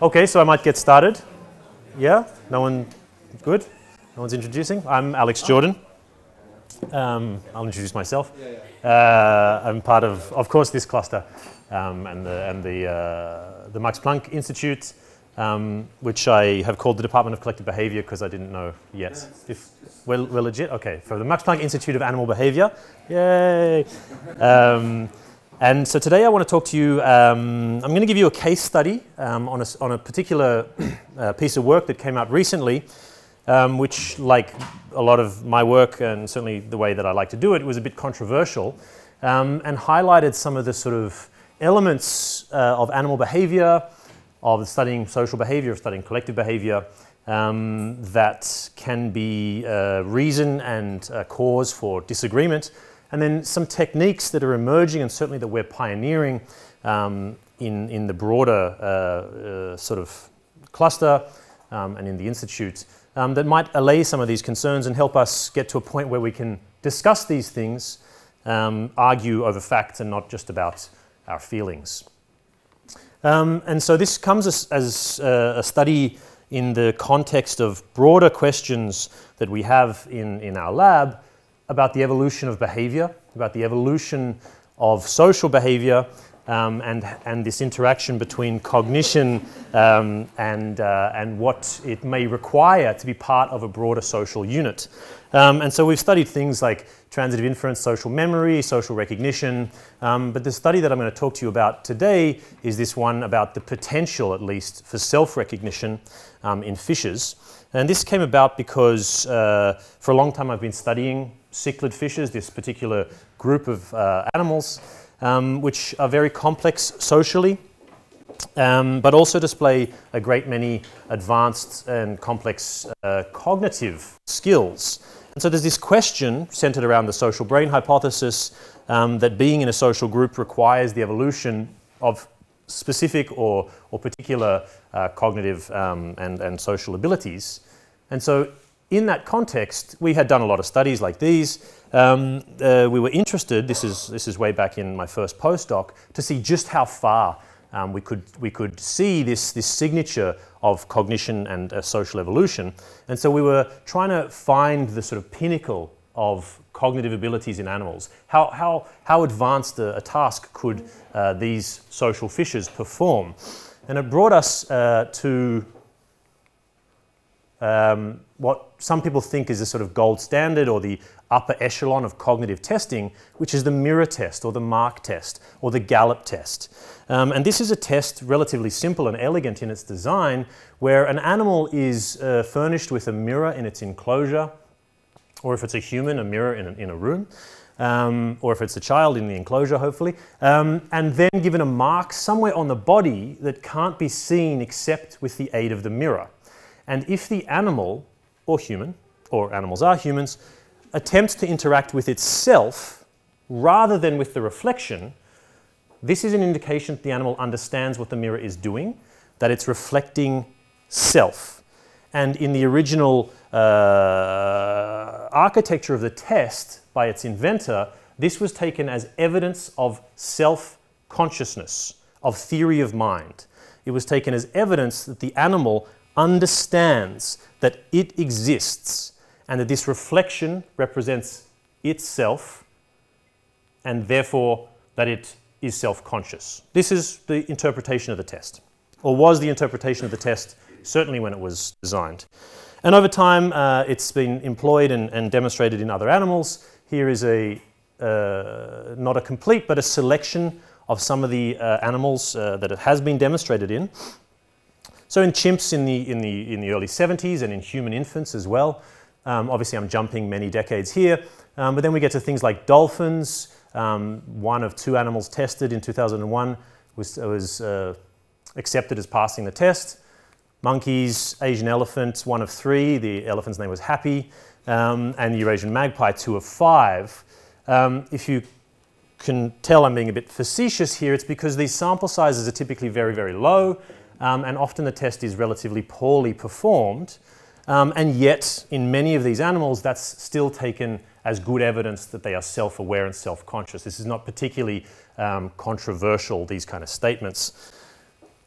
Okay, so I might get started. Yeah? No one good? No one's introducing? I'm Alex Jordan. Um, I'll introduce myself. Uh, I'm part of, of course, this cluster um, and the, and the, uh, the Max Planck Institute, um, which I have called the Department of Collective Behavior because I didn't know yet. If we're, we're legit? Okay, for the Max Planck Institute of Animal Behavior. Yay! And so today I want to talk to you, um, I'm going to give you a case study um, on, a, on a particular uh, piece of work that came out recently, um, which, like a lot of my work and certainly the way that I like to do it, was a bit controversial um, and highlighted some of the sort of elements uh, of animal behavior, of studying social behavior, of studying collective behavior, um, that can be uh, reason and uh, cause for disagreement and then some techniques that are emerging and certainly that we're pioneering um, in, in the broader uh, uh, sort of cluster um, and in the institute um, that might allay some of these concerns and help us get to a point where we can discuss these things, um, argue over facts and not just about our feelings. Um, and so this comes as, as uh, a study in the context of broader questions that we have in, in our lab about the evolution of behavior, about the evolution of social behavior, um, and, and this interaction between cognition um, and, uh, and what it may require to be part of a broader social unit. Um, and so we've studied things like transitive inference, social memory, social recognition. Um, but the study that I'm going to talk to you about today is this one about the potential, at least, for self recognition um, in fishes. And this came about because uh, for a long time I've been studying cichlid fishes, this particular group of uh, animals, um, which are very complex socially, um, but also display a great many advanced and complex uh, cognitive skills. And so there's this question centered around the social brain hypothesis um, that being in a social group requires the evolution of specific or, or particular uh, cognitive um, and, and social abilities. And so in that context, we had done a lot of studies like these. Um, uh, we were interested, this is, this is way back in my first postdoc, to see just how far um, we, could, we could see this, this signature of cognition and uh, social evolution. And so we were trying to find the sort of pinnacle of cognitive abilities in animals. How, how, how advanced a, a task could uh, these social fishes perform? And it brought us uh, to um, what some people think is a sort of gold standard or the upper echelon of cognitive testing, which is the mirror test or the mark test or the Gallup test. Um, and this is a test relatively simple and elegant in its design where an animal is uh, furnished with a mirror in its enclosure, or if it's a human, a mirror in a, in a room. Um, or if it's a child in the enclosure, hopefully, um, and then given a mark somewhere on the body that can't be seen except with the aid of the mirror. And if the animal, or human, or animals are humans, attempts to interact with itself rather than with the reflection, this is an indication that the animal understands what the mirror is doing, that it's reflecting self. And in the original uh, architecture of the test by its inventor, this was taken as evidence of self consciousness, of theory of mind. It was taken as evidence that the animal understands that it exists and that this reflection represents itself and therefore that it is self conscious. This is the interpretation of the test, or was the interpretation of the test, certainly when it was designed. And over time, uh, it's been employed and, and, demonstrated in other animals. Here is a uh, not a complete, but a selection of some of the uh, animals uh, that it has been demonstrated in. So in chimps in the, in the, in the early 70s and in human infants as well. Um, obviously, I'm jumping many decades here. Um, but then we get to things like dolphins. Um, one of two animals tested in 2001 was, was uh, accepted as passing the test. Monkeys, Asian elephant, one of three. The elephant's name was Happy. Um, and the Eurasian magpie, two of five. Um, if you can tell I'm being a bit facetious here, it's because these sample sizes are typically very, very low um, and often the test is relatively poorly performed. Um, and yet, in many of these animals, that's still taken as good evidence that they are self aware and self conscious. This is not particularly um, controversial, these kind of statements.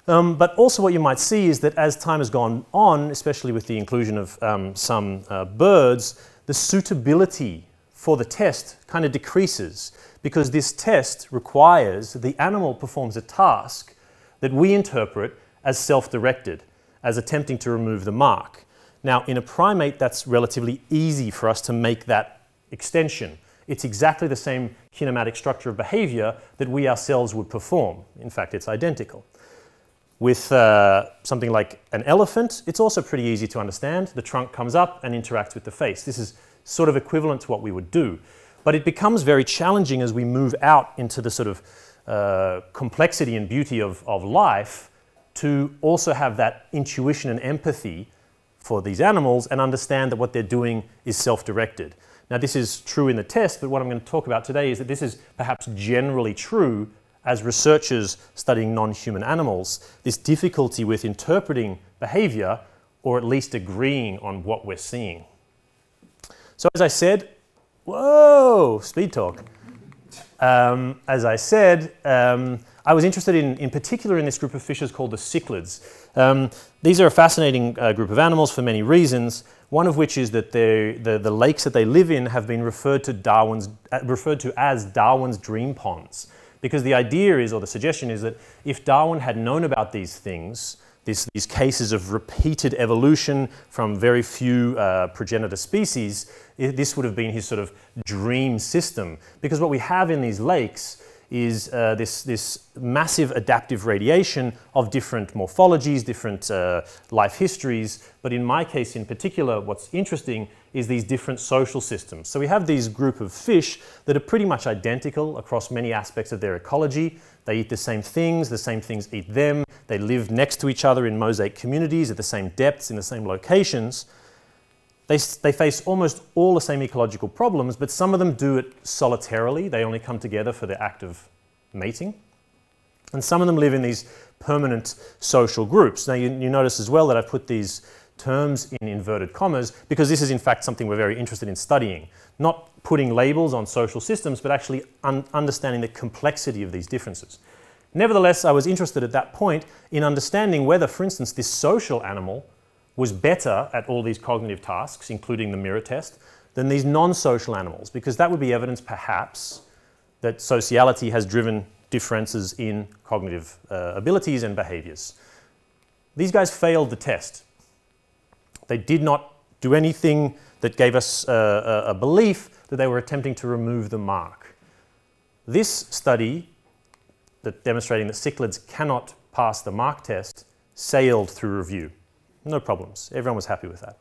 Um, but also what you might see is that as time has gone on, especially with the inclusion of um, some uh, birds, the suitability for the test kind of decreases because this test requires the animal performs a task that we interpret as self-directed, as attempting to remove the mark. Now, in a primate, that's relatively easy for us to make that extension. It's exactly the same kinematic structure of behavior that we ourselves would perform. In fact, it's identical. With uh, something like an elephant, it's also pretty easy to understand. The trunk comes up and interacts with the face. This is sort of equivalent to what we would do. But it becomes very challenging as we move out into the sort of uh, complexity and beauty of, of life to also have that intuition and empathy for these animals and understand that what they're doing is self-directed. Now this is true in the test, but what I'm going to talk about today is that this is perhaps generally true as researchers studying non-human animals, this difficulty with interpreting behavior or at least agreeing on what we're seeing. So as I said, whoa, speed talk. Um, as I said, um, I was interested in, in particular in this group of fishes called the cichlids. Um, these are a fascinating uh, group of animals for many reasons, one of which is that the, the lakes that they live in have been referred to, Darwin's, uh, referred to as Darwin's dream ponds. Because the idea is, or the suggestion is that if Darwin had known about these things, this, these cases of repeated evolution from very few uh, progenitor species, it, this would have been his sort of dream system. Because what we have in these lakes is uh, this, this massive adaptive radiation of different morphologies, different uh, life histories. But in my case in particular, what's interesting is these different social systems. So we have these group of fish that are pretty much identical across many aspects of their ecology. They eat the same things, the same things eat them. They live next to each other in mosaic communities at the same depths, in the same locations. They, they face almost all the same ecological problems, but some of them do it solitarily. They only come together for the act of mating. And some of them live in these permanent social groups. Now, you, you notice as well that I've put these terms in inverted commas because this is in fact something we're very interested in studying. Not putting labels on social systems, but actually un understanding the complexity of these differences. Nevertheless, I was interested at that point in understanding whether, for instance, this social animal was better at all these cognitive tasks, including the mirror test, than these non-social animals, because that would be evidence, perhaps, that sociality has driven differences in cognitive uh, abilities and behaviors. These guys failed the test. They did not do anything that gave us uh, a, belief that they were attempting to remove the mark. This study, that demonstrating that cichlids cannot pass the mark test, sailed through review. No problems. Everyone was happy with that.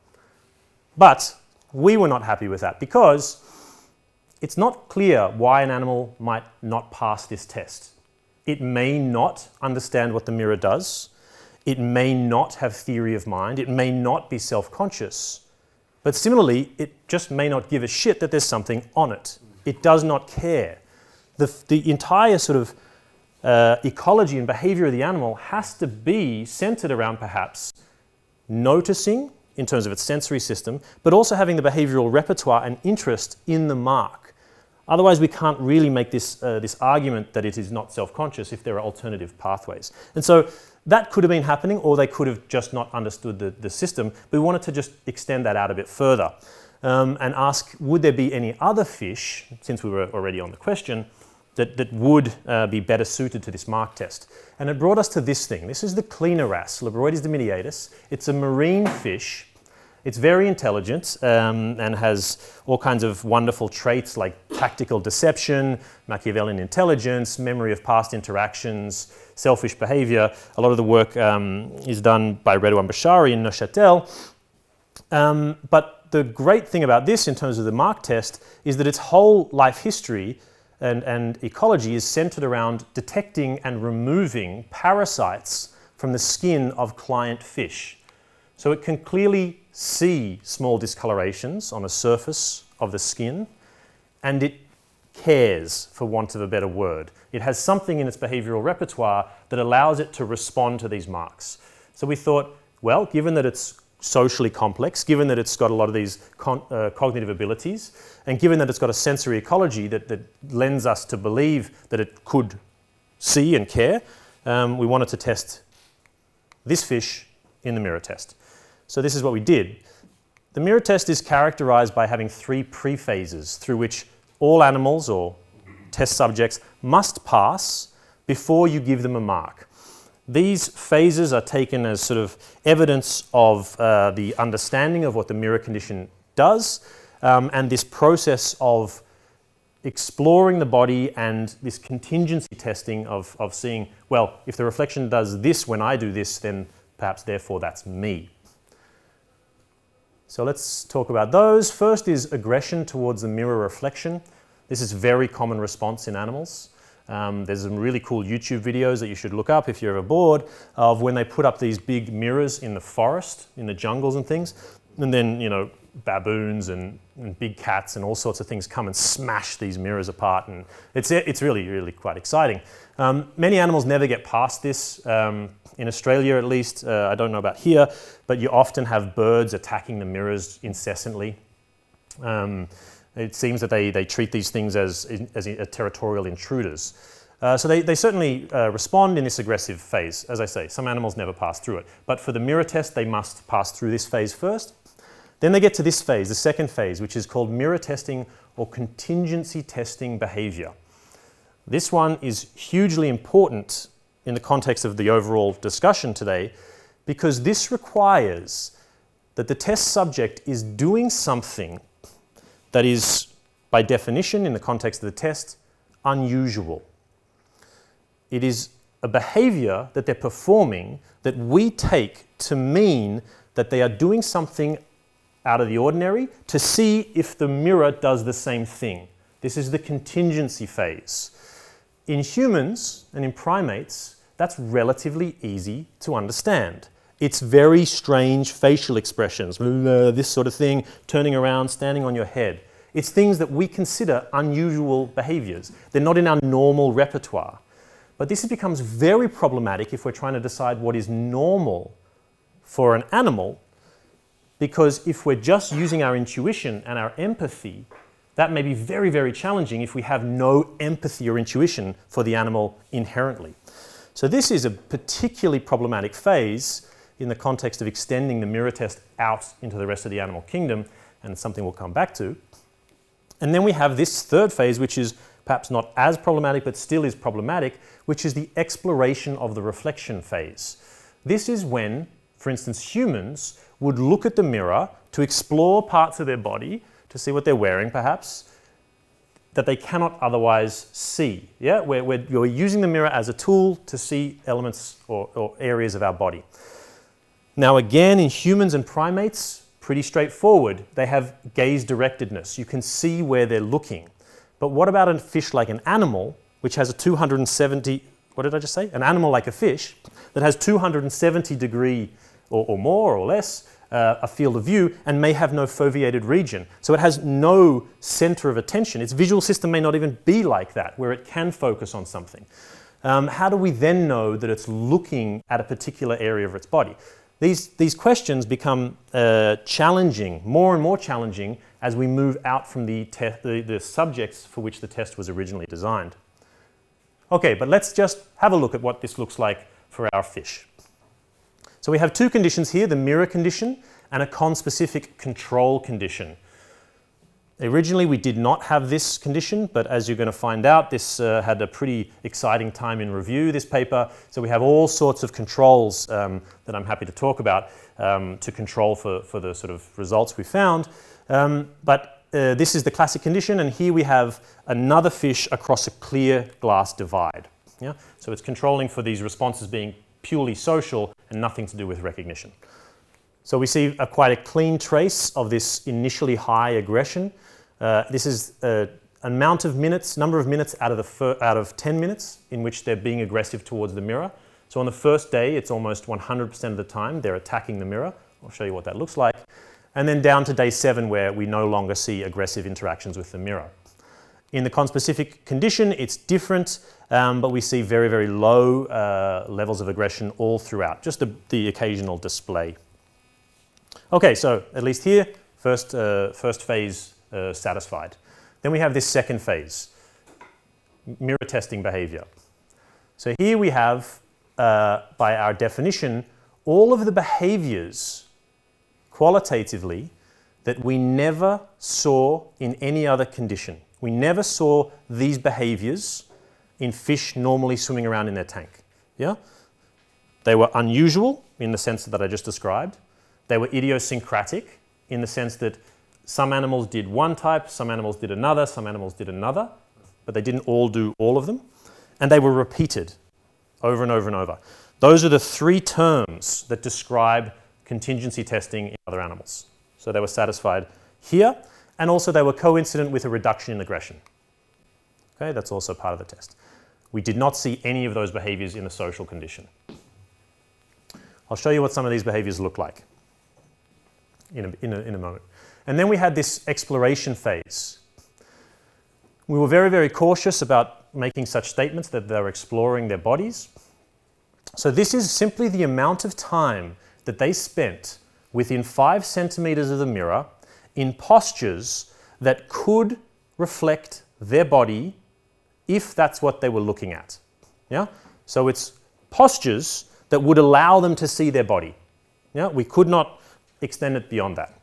But we were not happy with that because it's not clear why an animal might not pass this test. It may not understand what the mirror does. It may not have theory of mind. It may not be self-conscious. But similarly, it just may not give a shit that there's something on it. It does not care. The, the entire sort of uh, ecology and behavior of the animal has to be centered around perhaps noticing in terms of its sensory system, but also having the behavioral repertoire and interest in the mark. Otherwise, we can't really make this, uh, this argument that it is not self-conscious if there are alternative pathways. And so that could have been happening, or they could have just not understood the, the system. But we wanted to just extend that out a bit further um, and ask, would there be any other fish, since we were already on the question, that, that would uh, be better suited to this mark test. And it brought us to this thing. This is the Cleanurus, Labroides dimidiatus. It's a marine fish. It's very intelligent um, and has all kinds of wonderful traits like tactical deception, Machiavellian intelligence, memory of past interactions, selfish behavior. A lot of the work um, is done by Redouan Bshary in Neuchâtel. Um, but the great thing about this in terms of the mark test is that its whole life history and, and ecology is centered around detecting and removing parasites from the skin of client fish. So it can clearly see small discolorations on a surface of the skin and it cares, for want of a better word. It has something in its behavioral repertoire that allows it to respond to these marks. So we thought, well, given that it's socially complex, given that it's got a lot of these uh, cognitive abilities, and given that it's got a sensory ecology that, that lends us to believe that it could see and care, um, we wanted to test this fish in the mirror test. So this is what we did. The mirror test is characterized by having three pre-phases through which all animals or test subjects must pass before you give them a mark. These phases are taken as sort of evidence of uh, the understanding of what the mirror condition does um, and this process of exploring the body and this contingency testing of, of seeing, well, if the reflection does this when I do this, then perhaps therefore that's me. So let's talk about those. First is aggression towards the mirror reflection. This is very common response in animals. Um, there's some really cool YouTube videos that you should look up if you're ever bored of when they put up these big mirrors in the forest, in the jungles and things. And then, you know, baboons and, and, big cats and all sorts of things come and smash these mirrors apart. And it's, it's really, really quite exciting. Um, many animals never get past this. Um, in Australia, at least, uh, I don't know about here, but you often have birds attacking the mirrors incessantly. Um, it seems that they, they treat these things as, as territorial intruders. Uh, so they, they certainly uh, respond in this aggressive phase. As I say, some animals never pass through it. But for the mirror test, they must pass through this phase first. Then they get to this phase, the second phase, which is called mirror testing or contingency testing behavior. This one is hugely important in the context of the overall discussion today because this requires that the test subject is doing something that is, by definition, in the context of the test, unusual. It is a behavior that they're performing that we take to mean that they are doing something out of the ordinary to see if the mirror does the same thing. This is the contingency phase. In humans and in primates, that's relatively easy to understand. It's very strange facial expressions, this sort of thing, turning around, standing on your head. It's things that we consider unusual behaviors. They're not in our normal repertoire. But this becomes very problematic if we're trying to decide what is normal for an animal because if we're just using our intuition and our empathy, that may be very, very challenging if we have no empathy or intuition for the animal inherently. So this is a particularly problematic phase in the context of extending the mirror test out into the rest of the animal kingdom, and something we'll come back to. And then we have this third phase, which is perhaps not as problematic, but still is problematic, which is the exploration of the reflection phase. This is when, for instance, humans would look at the mirror to explore parts of their body, to see what they're wearing perhaps, that they cannot otherwise see. Yeah, we're, we're, we're using the mirror as a tool to see elements or, or areas of our body. Now again, in humans and primates, pretty straightforward. They have gaze directedness. You can see where they're looking. But what about a fish like an animal, which has a 270, what did I just say? An animal like a fish that has 270 degree or, or more or less uh, a field of view and may have no foveated region. So it has no center of attention. Its visual system may not even be like that, where it can focus on something. Um, how do we then know that it's looking at a particular area of its body? These, these questions become uh, challenging, more and more challenging, as we move out from the, the, the subjects for which the test was originally designed. Okay, but let's just have a look at what this looks like for our fish. So we have two conditions here, the mirror condition and a conspecific control condition. Originally, we did not have this condition, but as you're going to find out, this uh, had a pretty exciting time in review, this paper. So we have all sorts of controls um, that I'm happy to talk about um, to control for, for the sort of results we found. Um, but uh, this is the classic condition, and here we have another fish across a clear glass divide. Yeah? So it's controlling for these responses being purely social and nothing to do with recognition. So we see a, quite a clean trace of this initially high aggression. Uh, this is an amount of minutes, number of minutes out of, the out of 10 minutes in which they're being aggressive towards the mirror. So on the first day, it's almost 100% of the time they're attacking the mirror. I'll show you what that looks like. And then down to day seven where we no longer see aggressive interactions with the mirror. In the conspecific condition, it's different, um, but we see very, very low uh, levels of aggression all throughout, just the, the, occasional display. Okay, so at least here, first, uh, first phase uh, satisfied. Then we have this second phase, mirror testing behavior. So here we have, uh, by our definition, all of the behaviors qualitatively that we never saw in any other condition. We never saw these behaviors in fish normally swimming around in their tank. Yeah? They were unusual in the sense that I just described. They were idiosyncratic in the sense that some animals did one type, some animals did another, some animals did another, but they didn't all do all of them. And they were repeated over and over and over. Those are the three terms that describe contingency testing in other animals. So they were satisfied here, and also they were coincident with a reduction in aggression. Okay, that's also part of the test. We did not see any of those behaviors in the social condition. I'll show you what some of these behaviors look like in a, in a, in a moment. And then we had this exploration phase. We were very, very cautious about making such statements that they were exploring their bodies. So this is simply the amount of time that they spent within five centimeters of the mirror in postures that could reflect their body if that's what they were looking at. Yeah? So it's postures that would allow them to see their body. Yeah? We could not extend it beyond that.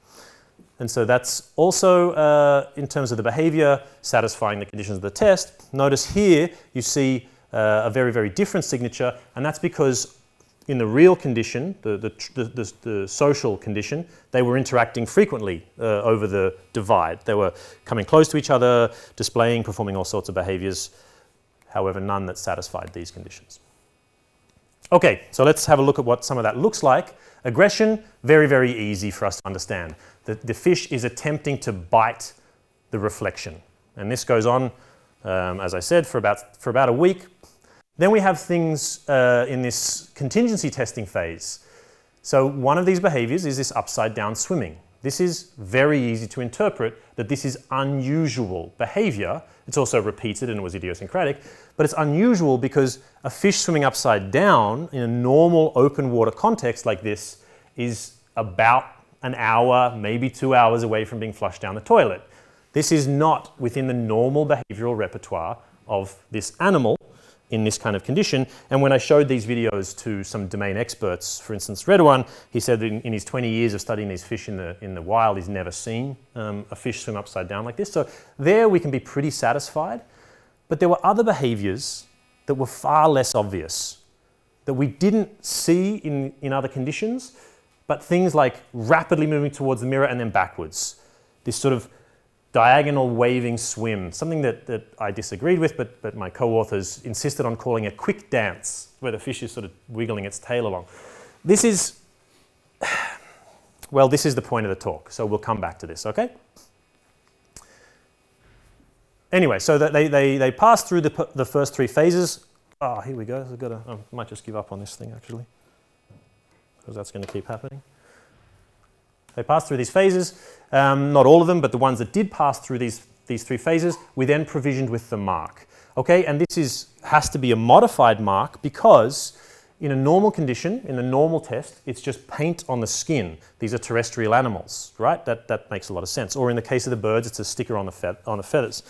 And so that's also, uh, in terms of the behavior, satisfying the conditions of the test. Notice here you see uh, a very, very different signature, and that's because in the real condition, the, the, the, the social condition, they were interacting frequently uh, over the divide. They were coming close to each other, displaying, performing all sorts of behaviors, however, none that satisfied these conditions. Okay, so let's have a look at what some of that looks like. Aggression, very, very easy for us to understand. The, the fish is attempting to bite the reflection. And this goes on, um, as I said, for about, for about a week. Then we have things uh, in this contingency testing phase. So one of these behaviors is this upside down swimming. This is very easy to interpret that this is unusual behavior. It's also repeated and was idiosyncratic, but it's unusual because a fish swimming upside down in a normal open water context like this is about an hour, maybe two hours away from being flushed down the toilet. This is not within the normal behavioral repertoire of this animal in this kind of condition. And when I showed these videos to some domain experts, for instance, Redouan, he said that in, in, his 20 years of studying these fish in the, in the wild, he's never seen um, a fish swim upside down like this. So there we can be pretty satisfied. But there were other behaviors that were far less obvious, that we didn't see in, in other conditions, but things like rapidly moving towards the mirror and then backwards. This sort of diagonal waving swim, something that, that I disagreed with, but, but my co-authors insisted on calling a quick dance, where the fish is sort of wiggling its tail along. This is, well, this is the point of the talk, so we'll come back to this, okay? Anyway, so they, they, they pass through the, the first three phases. Ah, oh, here we go. I've got to, I might just give up on this thing, actually, because that's going to keep happening. They pass through these phases, um, not all of them, but the ones that did pass through these, these three phases, we then provisioned with the mark. Okay, and this is, has to be a modified mark because in a normal condition, in a normal test, it's just paint on the skin. These are terrestrial animals, right? That, that makes a lot of sense. Or in the case of the birds, it's a sticker on the, on the feathers.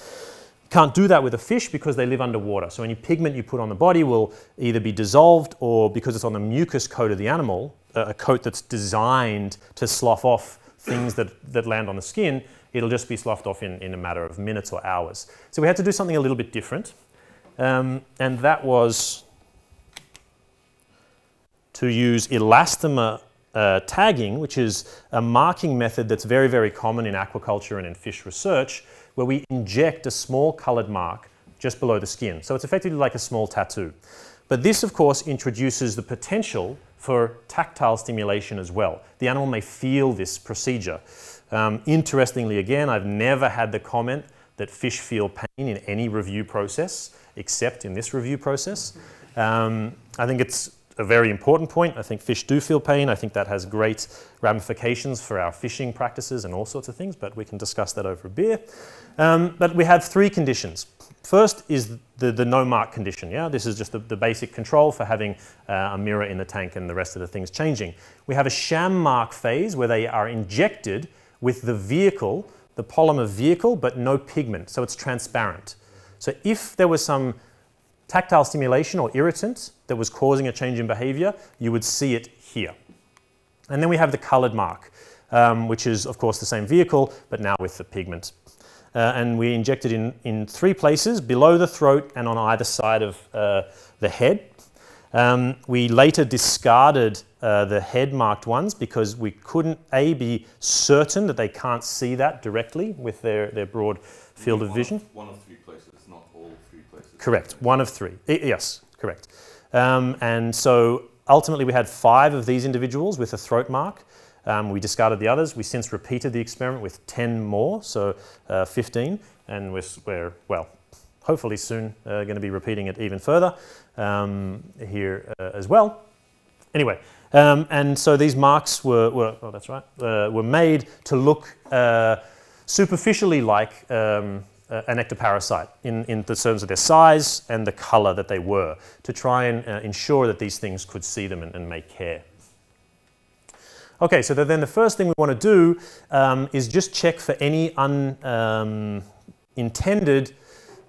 Can't do that with a fish because they live underwater. So any pigment you put on the body will either be dissolved or because it's on the mucus coat of the animal, a coat that's designed to slough off things that, that land on the skin, it'll just be sloughed off in, in a matter of minutes or hours. So we had to do something a little bit different. Um, and that was to use elastomer uh, tagging, which is a marking method that's very, very common in aquaculture and in fish research, where we inject a small colored mark just below the skin. So it's effectively like a small tattoo. But this, of course, introduces the potential for tactile stimulation as well. The animal may feel this procedure. Um, interestingly, again, I've never had the comment that fish feel pain in any review process, except in this review process. Um, I think it's a very important point. I think fish do feel pain. I think that has great ramifications for our fishing practices and all sorts of things, but we can discuss that over a beer. Um, but we have three conditions. First is the, the no mark condition. Yeah, This is just the, the basic control for having uh, a mirror in the tank and the rest of the things changing. We have a sham mark phase where they are injected with the vehicle, the polymer vehicle, but no pigment, so it's transparent. So if there was some tactile stimulation or irritant that was causing a change in behavior, you would see it here. And then we have the colored mark, um, which is, of course, the same vehicle, but now with the pigment. Uh, and we injected in, in three places, below the throat and on either side of uh, the head. Um, we later discarded uh, the head marked ones because we couldn't, A, be certain that they can't see that directly with their, their broad field of vision. Of, one of three places, not all three places. Correct, one of three. I, yes, correct. Um, and so ultimately we had five of these individuals with a throat mark. Um, we discarded the others. We since repeated the experiment with 10 more, so uh, 15, and we're, we're, well, hopefully soon uh, going to be repeating it even further um, here uh, as well. Anyway, um, and so these marks were, were oh, that's right, uh, were made to look uh, superficially like um, an ectoparasite in, in the terms of their size and the color that they were to try and uh, ensure that these things could see them and, and make care. Okay, so then the first thing we want to do um, is just check for any unintended um,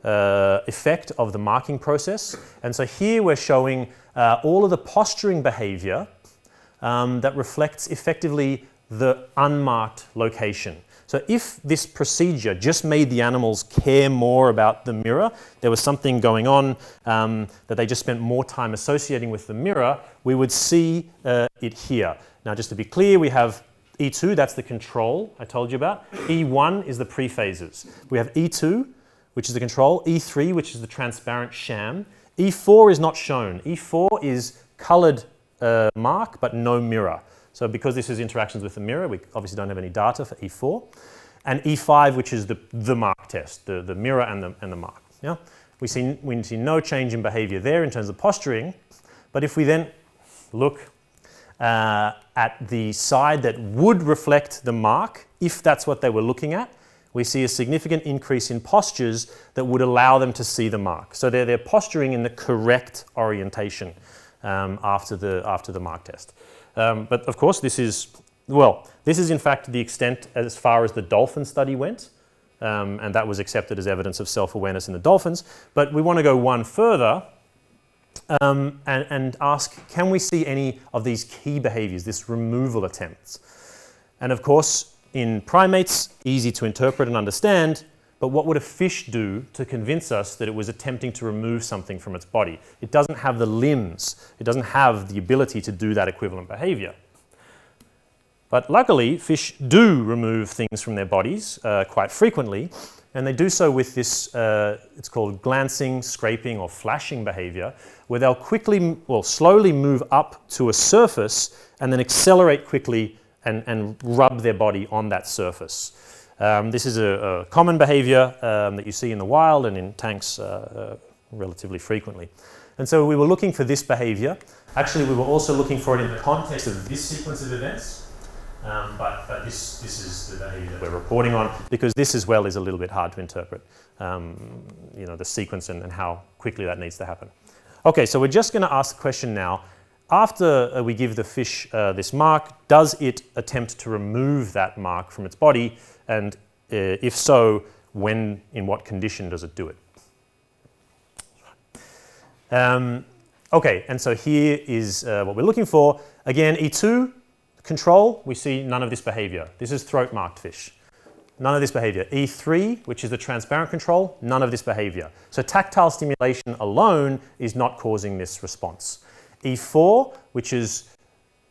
uh, effect of the marking process. And so here we're showing uh, all of the posturing behavior um, that reflects effectively the unmarked location. So if this procedure just made the animals care more about the mirror, there was something going on um, that they just spent more time associating with the mirror, we would see uh, it here. Now just to be clear, we have E2, that's the control I told you about. E1 is the prephases. We have E2, which is the control, E3, which is the transparent sham. E4 is not shown. E4 is colored uh, mark, but no mirror. So because this is interactions with the mirror, we obviously don't have any data for E4. And E5, which is the, the mark test, the, the mirror and the, and the mark. Yeah? We, see, we see no change in behavior there in terms of posturing. But if we then look uh, at the side that would reflect the mark, if that's what they were looking at, we see a significant increase in postures that would allow them to see the mark. So they're, they're posturing in the correct orientation um, after, the, after the mark test. Um, but of course, this is, well, this is in fact the extent as far as the dolphin study went. Um, and that was accepted as evidence of self-awareness in the dolphins. But we want to go one further um, and, and, ask, can we see any of these key behaviors, this removal attempts? And of course, in primates, easy to interpret and understand, but what would a fish do to convince us that it was attempting to remove something from its body? It doesn't have the limbs, it doesn't have the ability to do that equivalent behavior. But luckily, fish do remove things from their bodies uh, quite frequently, and they do so with this, uh, it's called glancing, scraping, or flashing behavior, where they'll quickly, well, slowly move up to a surface and then accelerate quickly and, and rub their body on that surface. Um, this is a, a common behavior um, that you see in the wild and in tanks uh, uh, relatively frequently. And so we were looking for this behavior. Actually, we were also looking for it in the context of this sequence of events. Um, but, but this, this is the behavior that we're reporting on because this as well is a little bit hard to interpret, um, you know, the sequence and, and, how quickly that needs to happen. Okay, so we're just going to ask the question now, after uh, we give the fish uh, this mark, does it attempt to remove that mark from its body and uh, if so, when, in what condition does it do it? Um, okay, and so here is uh, what we're looking for. Again, E2, control, we see none of this behavior. This is throat marked fish. None of this behavior. E3, which is the transparent control, none of this behavior. So tactile stimulation alone is not causing this response. E4, which is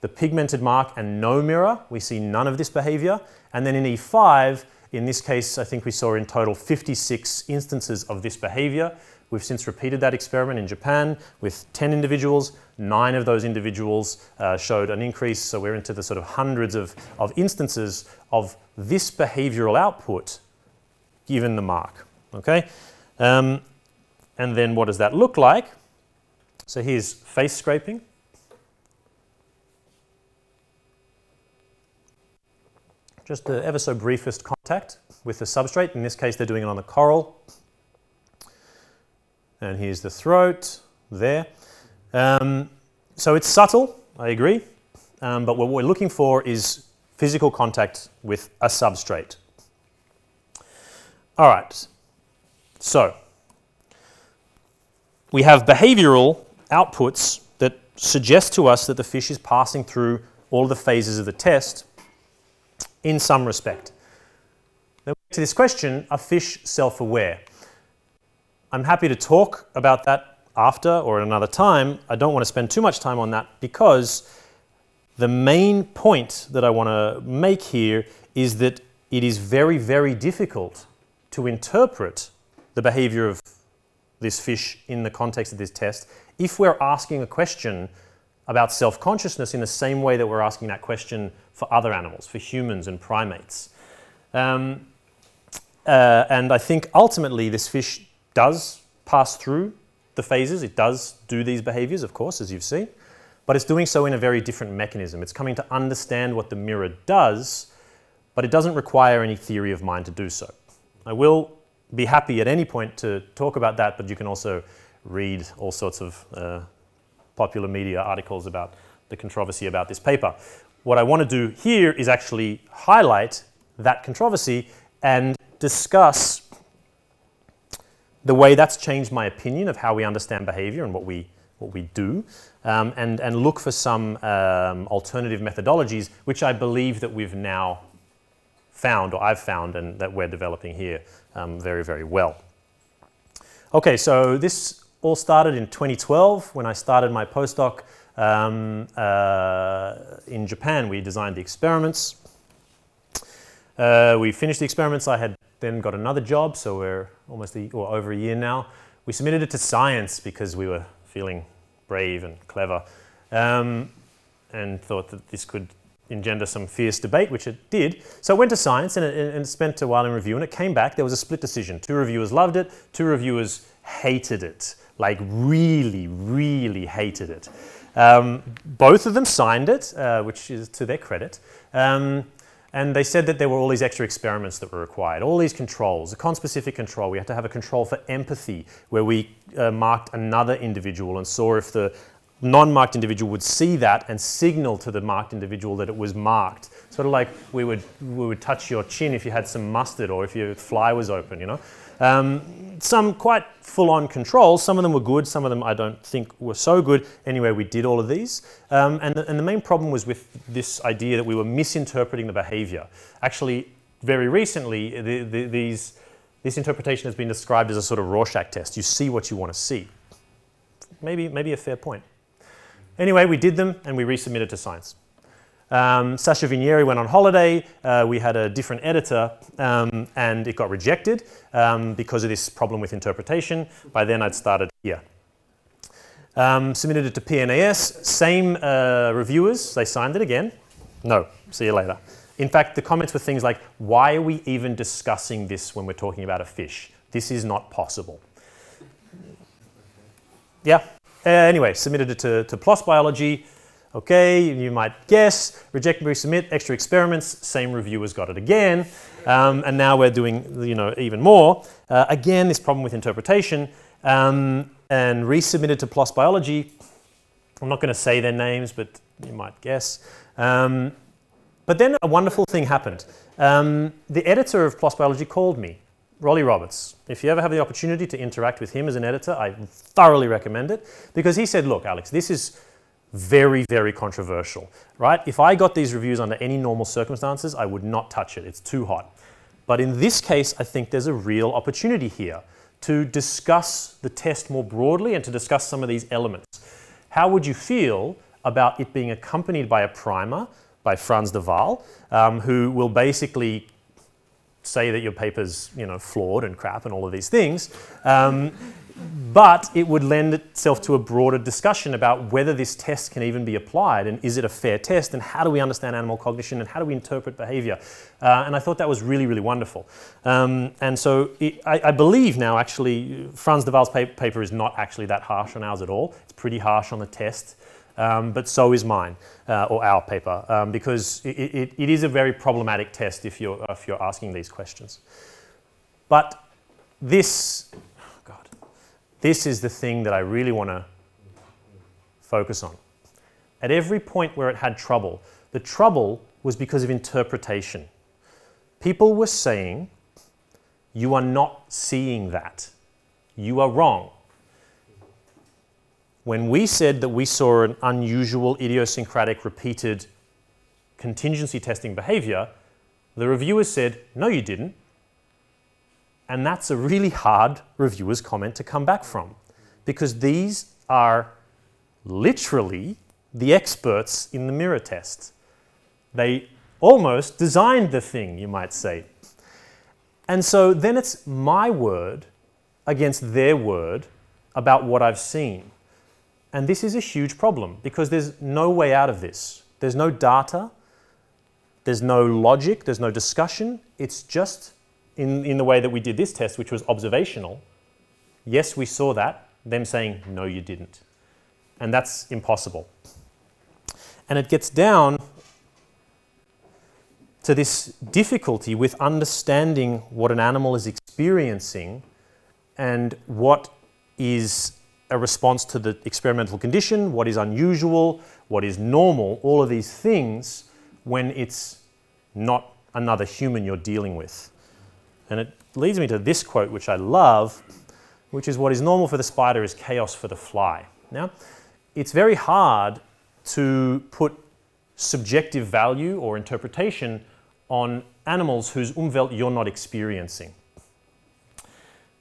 the pigmented mark and no mirror, we see none of this behavior. And then in E5, in this case, I think we saw in total 56 instances of this behavior. We've since repeated that experiment in Japan with 10 individuals. Nine of those individuals uh, showed an increase, so we're into the sort of hundreds of, of instances of this behavioral output given the mark. Okay? Um, and then what does that look like? So here's face scraping. just the ever so briefest contact with the substrate. In this case, they're doing it on the coral. And here's the throat there. Um, so it's subtle, I agree, um, but what we're looking for is physical contact with a substrate. All right, so we have behavioral outputs that suggest to us that the fish is passing through all the phases of the test in some respect. Then to this question, are fish self-aware? I'm happy to talk about that after or at another time. I don't want to spend too much time on that because the main point that I want to make here is that it is very, very difficult to interpret the behavior of this fish in the context of this test if we're asking a question about self-consciousness in the same way that we're asking that question for other animals, for humans and primates. Um, uh, and I think ultimately this fish does pass through the phases. It does do these behaviors, of course, as you've seen, but it's doing so in a very different mechanism. It's coming to understand what the mirror does, but it doesn't require any theory of mind to do so. I will be happy at any point to talk about that, but you can also read all sorts of uh, popular media articles about the controversy about this paper. What I want to do here is actually highlight that controversy and discuss the way that's changed my opinion of how we understand behavior and what we, what we do, um, and, and look for some um, alternative methodologies, which I believe that we've now found, or I've found, and that we're developing here um, very, very well. Okay, so this all started in 2012 when I started my postdoc um, uh, in Japan. We designed the experiments. Uh, we finished the experiments. I had then got another job, so we're almost a, or over a year now. We submitted it to Science because we were feeling brave and clever um, and thought that this could engender some fierce debate, which it did. So it went to Science and, it, and spent a while in review, and it came back. There was a split decision. Two reviewers loved it, two reviewers hated it like really, really hated it. Um, both of them signed it, uh, which is to their credit. Um, and they said that there were all these extra experiments that were required, all these controls, a conspecific control. We had to have a control for empathy, where we uh, marked another individual and saw if the non-marked individual would see that and signal to the marked individual that it was marked. Sort of like we would, we would touch your chin if you had some mustard or if your fly was open, you know. Um, some quite full-on controls. Some of them were good. Some of them I don't think were so good. Anyway, we did all of these. Um, and, the, and the main problem was with this idea that we were misinterpreting the behavior. Actually, very recently, the, the, these, this interpretation has been described as a sort of Rorschach test. You see what you want to see. Maybe, maybe a fair point. Anyway, we did them and we resubmitted to science. Um, Sacha Vignieri went on holiday. Uh, we had a different editor um, and it got rejected um, because of this problem with interpretation. By then I'd started here. Um, submitted it to PNAS, same uh, reviewers, they signed it again. No, see you later. In fact, the comments were things like, why are we even discussing this when we're talking about a fish? This is not possible. Yeah, uh, anyway, submitted it to, to PLOS Biology. Okay, you might guess, reject, resubmit, extra experiments, same reviewers got it again. Um, and now we're doing, you know, even more. Uh, again, this problem with interpretation. Um, and resubmitted to PLOS Biology. I'm not going to say their names, but you might guess. Um, but then a wonderful thing happened. Um, the editor of PLOS Biology called me, Roli Roberts. If you ever have the opportunity to interact with him as an editor, I thoroughly recommend it because he said, look, Alex, this is very, very controversial, right? If I got these reviews under any normal circumstances, I would not touch it. It's too hot. But in this case, I think there's a real opportunity here to discuss the test more broadly and to discuss some of these elements. How would you feel about it being accompanied by a primer by Frans de Waal, um, who will basically say that your paper's you know, flawed and crap and all of these things, um, but it would lend itself to a broader discussion about whether this test can even be applied and is it a fair test and how do we understand animal cognition and how do we interpret behavior. Uh, and I thought that was really, really wonderful. Um, and so it, I, I, believe now actually Frans de Waal's pa paper is not actually that harsh on ours at all. It's pretty harsh on the test. Um, but so is mine uh, or our paper um, because it, it, it is a very problematic test if you're, if you're asking these questions. But this this is the thing that I really want to focus on. At every point where it had trouble, the trouble was because of interpretation. People were saying, You are not seeing that. You are wrong. When we said that we saw an unusual, idiosyncratic, repeated contingency testing behavior, the reviewers said, no, you didn't. And that's a really hard reviewer's comment to come back from because these are literally the experts in the mirror test. They almost designed the thing, you might say. And so then it's my word against their word about what I've seen. And this is a huge problem because there's no way out of this. There's no data, there's no logic, there's no discussion. It's just in, in the way that we did this test, which was observational. Yes, we saw that, them saying, no, you didn't. And that's impossible. And it gets down to this difficulty with understanding what an animal is experiencing and what is a response to the experimental condition, what is unusual, what is normal, all of these things when it's not another human you're dealing with. And it leads me to this quote, which I love, which is what is normal for the spider is chaos for the fly. Now, it's very hard to put subjective value or interpretation on animals whose umwelt you're not experiencing.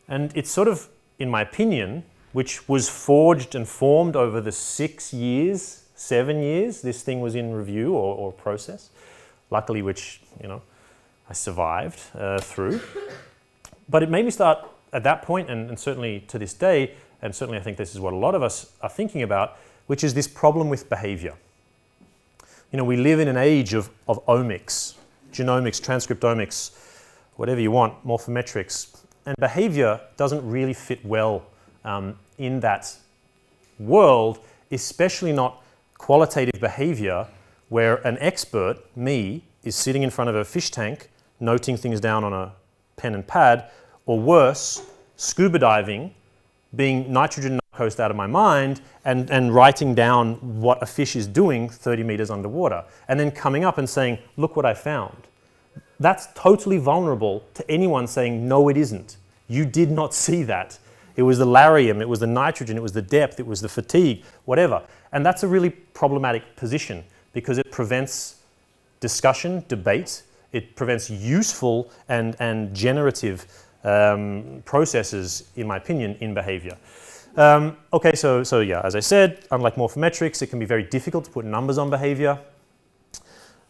And it's sort of, in my opinion, which was forged and formed over the six years, seven years this thing was in review or, or process, luckily which, you know, I survived uh, through. But it made me start at that point, and, and certainly to this day, and certainly I think this is what a lot of us are thinking about, which is this problem with behavior. You know, we live in an age of, of omics, genomics, transcriptomics, whatever you want, morphometrics, and behavior doesn't really fit well um, in that world, especially not qualitative behavior where an expert, me, is sitting in front of a fish tank, noting things down on a pen and pad, or worse, scuba diving, being nitrogen narcosed out of my mind and, and writing down what a fish is doing 30 meters underwater, and then coming up and saying, look what I found. That's totally vulnerable to anyone saying, no, it isn't. You did not see that. It was the Lariam, it was the nitrogen, it was the depth, it was the fatigue, whatever. And that's a really problematic position because it prevents discussion, debate, it prevents useful and, and generative um, processes, in my opinion, in behavior. Um, okay, so, so yeah, as I said, unlike morphometrics, it can be very difficult to put numbers on behavior.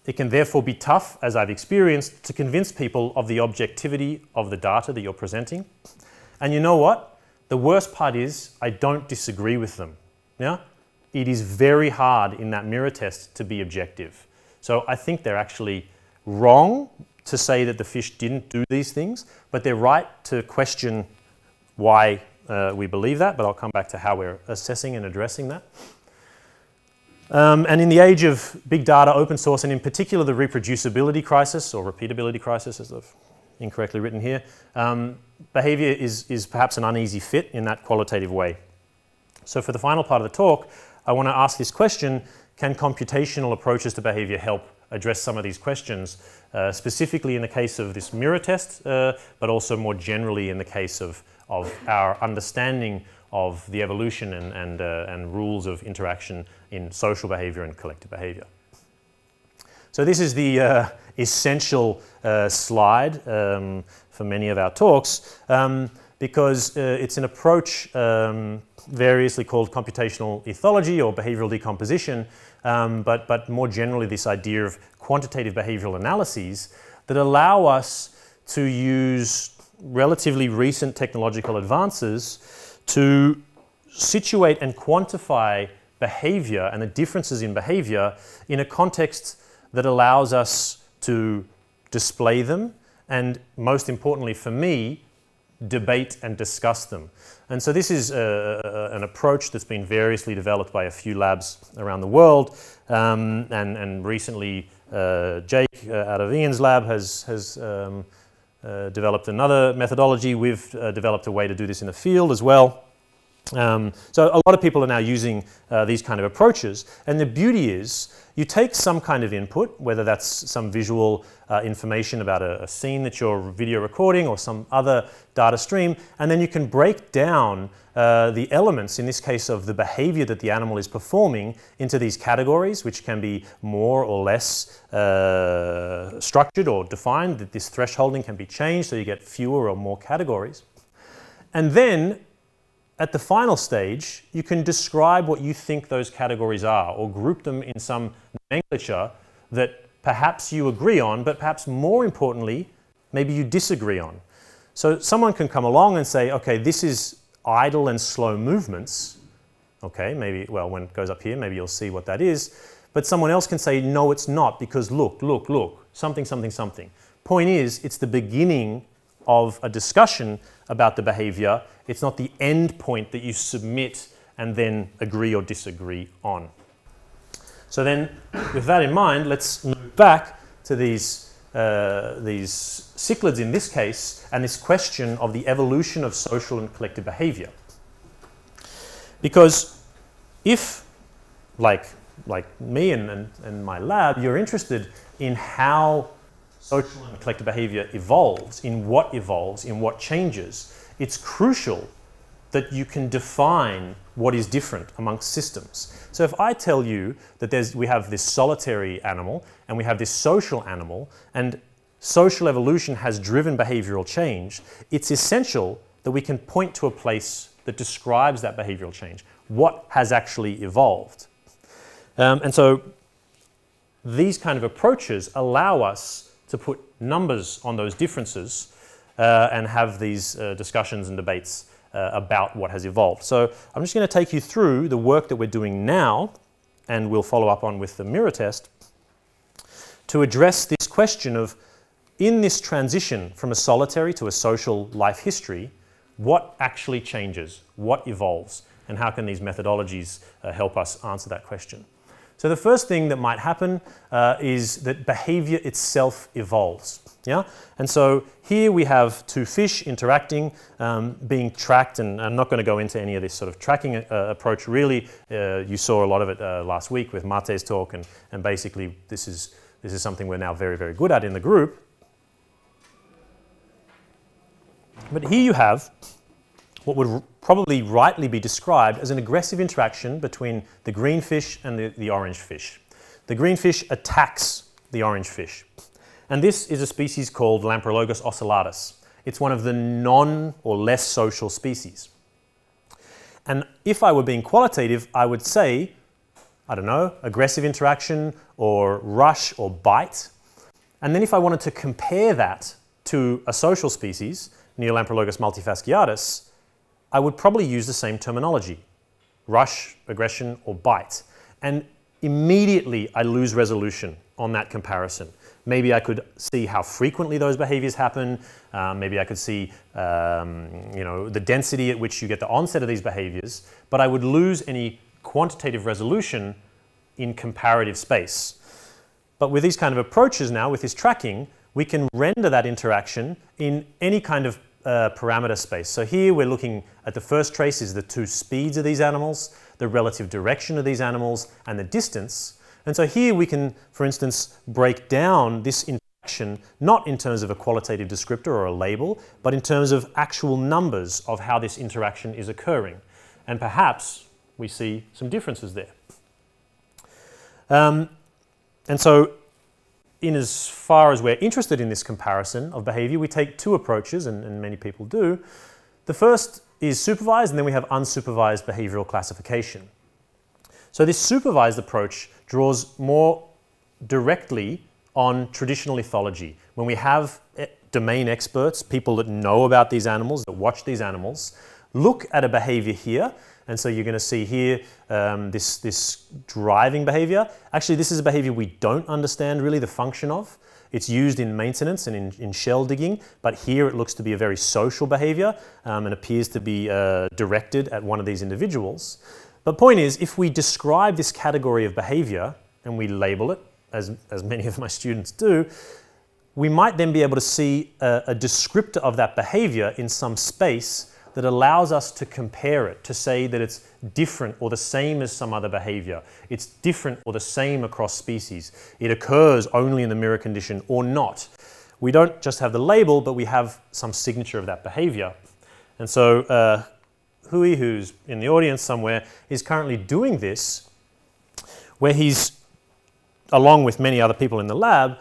It can therefore be tough, as I've experienced, to convince people of the objectivity of the data that you're presenting. And you know what? The worst part is I don't disagree with them. Yeah? It is very hard in that mirror test to be objective. So I think they're actually wrong to say that the fish didn't do these things, but they're right to question why uh, we believe that, but I'll come back to how we're assessing and addressing that. Um, and in the age of big data, open source, and in particular the reproducibility crisis or repeatability crisis, as I've incorrectly written here, um, behavior is, is perhaps an uneasy fit in that qualitative way. So for the final part of the talk, I want to ask this question, can computational approaches to behavior help address some of these questions, uh, specifically in the case of this mirror test, uh, but also more generally in the case of, of our understanding of the evolution and, and, uh, and rules of interaction in social behavior and collective behavior. So this is the uh, essential uh, slide um, for many of our talks um, because uh, it's an approach um, variously called computational ethology or behavioral decomposition, um, but, but more generally this idea of quantitative behavioral analyses that allow us to use relatively recent technological advances to situate and quantify behavior and the differences in behavior in a context that allows us to display them and most importantly for me, debate and discuss them. And so this is a, a, an approach that's been variously developed by a few labs around the world um, and, and recently uh, Jake uh, out of Iain's lab has, has um, uh, developed another methodology. We've uh, developed a way to do this in the field as well. Um, so a lot of people are now using uh, these kind of approaches, and the beauty is you take some kind of input, whether that's some visual uh, information about a, a, scene that you're video recording or some other data stream, and then you can break down uh, the elements, in this case of the behavior that the animal is performing, into these categories, which can be more or less uh, structured or defined, that this thresholding can be changed so you get fewer or more categories. And then at the final stage, you can describe what you think those categories are or group them in some nomenclature that perhaps you agree on, but perhaps more importantly, maybe you disagree on. So someone can come along and say, okay, this is idle and slow movements. Okay, maybe, well, when it goes up here, maybe you'll see what that is. But someone else can say, no, it's not, because look, look, look, something, something, something. Point is, it's the beginning of a discussion about the behavior. It's not the end point that you submit and then agree or disagree on. So then, with that in mind, let's move back to these, uh, these cichlids in this case and this question of the evolution of social and collective behavior. Because if, like, like me and, and, and my lab, you're interested in how social and collective behavior evolves, in what evolves, in what changes, it's crucial that you can define what is different amongst systems. So if I tell you that there's, we have this solitary animal and we have this social animal and social evolution has driven behavioral change, it's essential that we can point to a place that describes that behavioral change. What has actually evolved? Um, and so these kind of approaches allow us to put numbers on those differences uh, and have these uh, discussions and debates uh, about what has evolved. So I'm just going to take you through the work that we're doing now, and we'll follow up on with the mirror test, to address this question of in this transition from a solitary to a social life history, what actually changes, what evolves, and how can these methodologies uh, help us answer that question? So the first thing that might happen uh, is that behavior itself evolves. Yeah? And so here we have two fish interacting, um, being tracked, and I'm not going to go into any of this sort of tracking uh, approach. Really, uh, you saw a lot of it uh, last week with Mate's talk, and, and basically this is, this is something we're now very, very good at in the group. But here you have what would probably rightly be described as an aggressive interaction between the green fish and the, the orange fish. The green fish attacks the orange fish. And this is a species called Lamprologus ocellatus. It's one of the non or less social species. And if I were being qualitative, I would say, I don't know, aggressive interaction or rush or bite. And then if I wanted to compare that to a social species, Neolamprologus multifasciatus, I would probably use the same terminology rush, aggression, or bite. And immediately I lose resolution on that comparison. Maybe I could see how frequently those behaviors happen. Um, maybe I could see um, you know, the density at which you get the onset of these behaviors. But I would lose any quantitative resolution in comparative space. But with these kind of approaches now, with this tracking, we can render that interaction in any kind of uh, parameter space. So here we're looking at the first trace is the two speeds of these animals, the relative direction of these animals, and the distance. And so here we can, for instance, break down this interaction not in terms of a qualitative descriptor or a label, but in terms of actual numbers of how this interaction is occurring. And perhaps we see some differences there. Um, and so in as far as we're interested in this comparison of behavior, we take two approaches, and, and, many people do. The first is supervised, and then we have unsupervised behavioral classification. So this supervised approach draws more directly on traditional ethology. When we have eh, domain experts, people that know about these animals, that watch these animals, look at a behavior here and so you're going to see here um, this, this driving behavior. Actually, this is a behavior we don't understand really the function of. It's used in maintenance and in, in shell digging, but here it looks to be a very social behavior um, and appears to be uh, directed at one of these individuals. But point is, if we describe this category of behavior and we label it, as, as many of my students do, we might then be able to see a, a descriptor of that behavior in some space that allows us to compare it, to say that it's different or the same as some other behavior. It's different or the same across species. It occurs only in the mirror condition or not. We don't just have the label, but we have some signature of that behavior. And so uh, Hui, who's in the audience somewhere, is currently doing this where he's, along with many other people in the lab,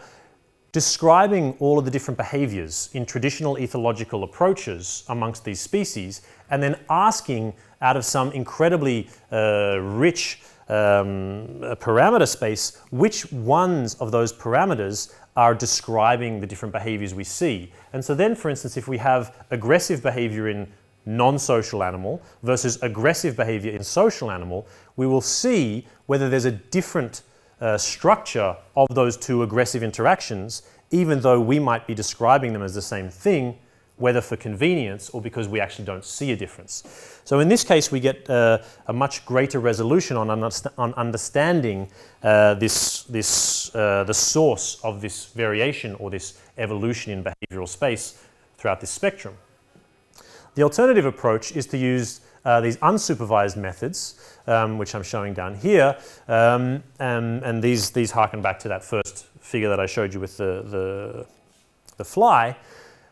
describing all of the different behaviors in traditional ethological approaches amongst these species, and then asking out of some incredibly uh, rich um, parameter space which ones of those parameters are describing the different behaviors we see. And so then, for instance, if we have aggressive behavior in non-social animal versus aggressive behavior in social animal, we will see whether there's a different uh, structure of those two aggressive interactions, even though we might be describing them as the same thing, whether for convenience or because we actually don't see a difference. So in this case, we get uh, a much greater resolution on, on understanding uh, this, this, uh, the source of this variation or this evolution in behavioral space throughout this spectrum. The alternative approach is to use uh, these unsupervised methods um, which I'm showing down here. Um, and, and these, these harken back to that first figure that I showed you with the, the, the fly.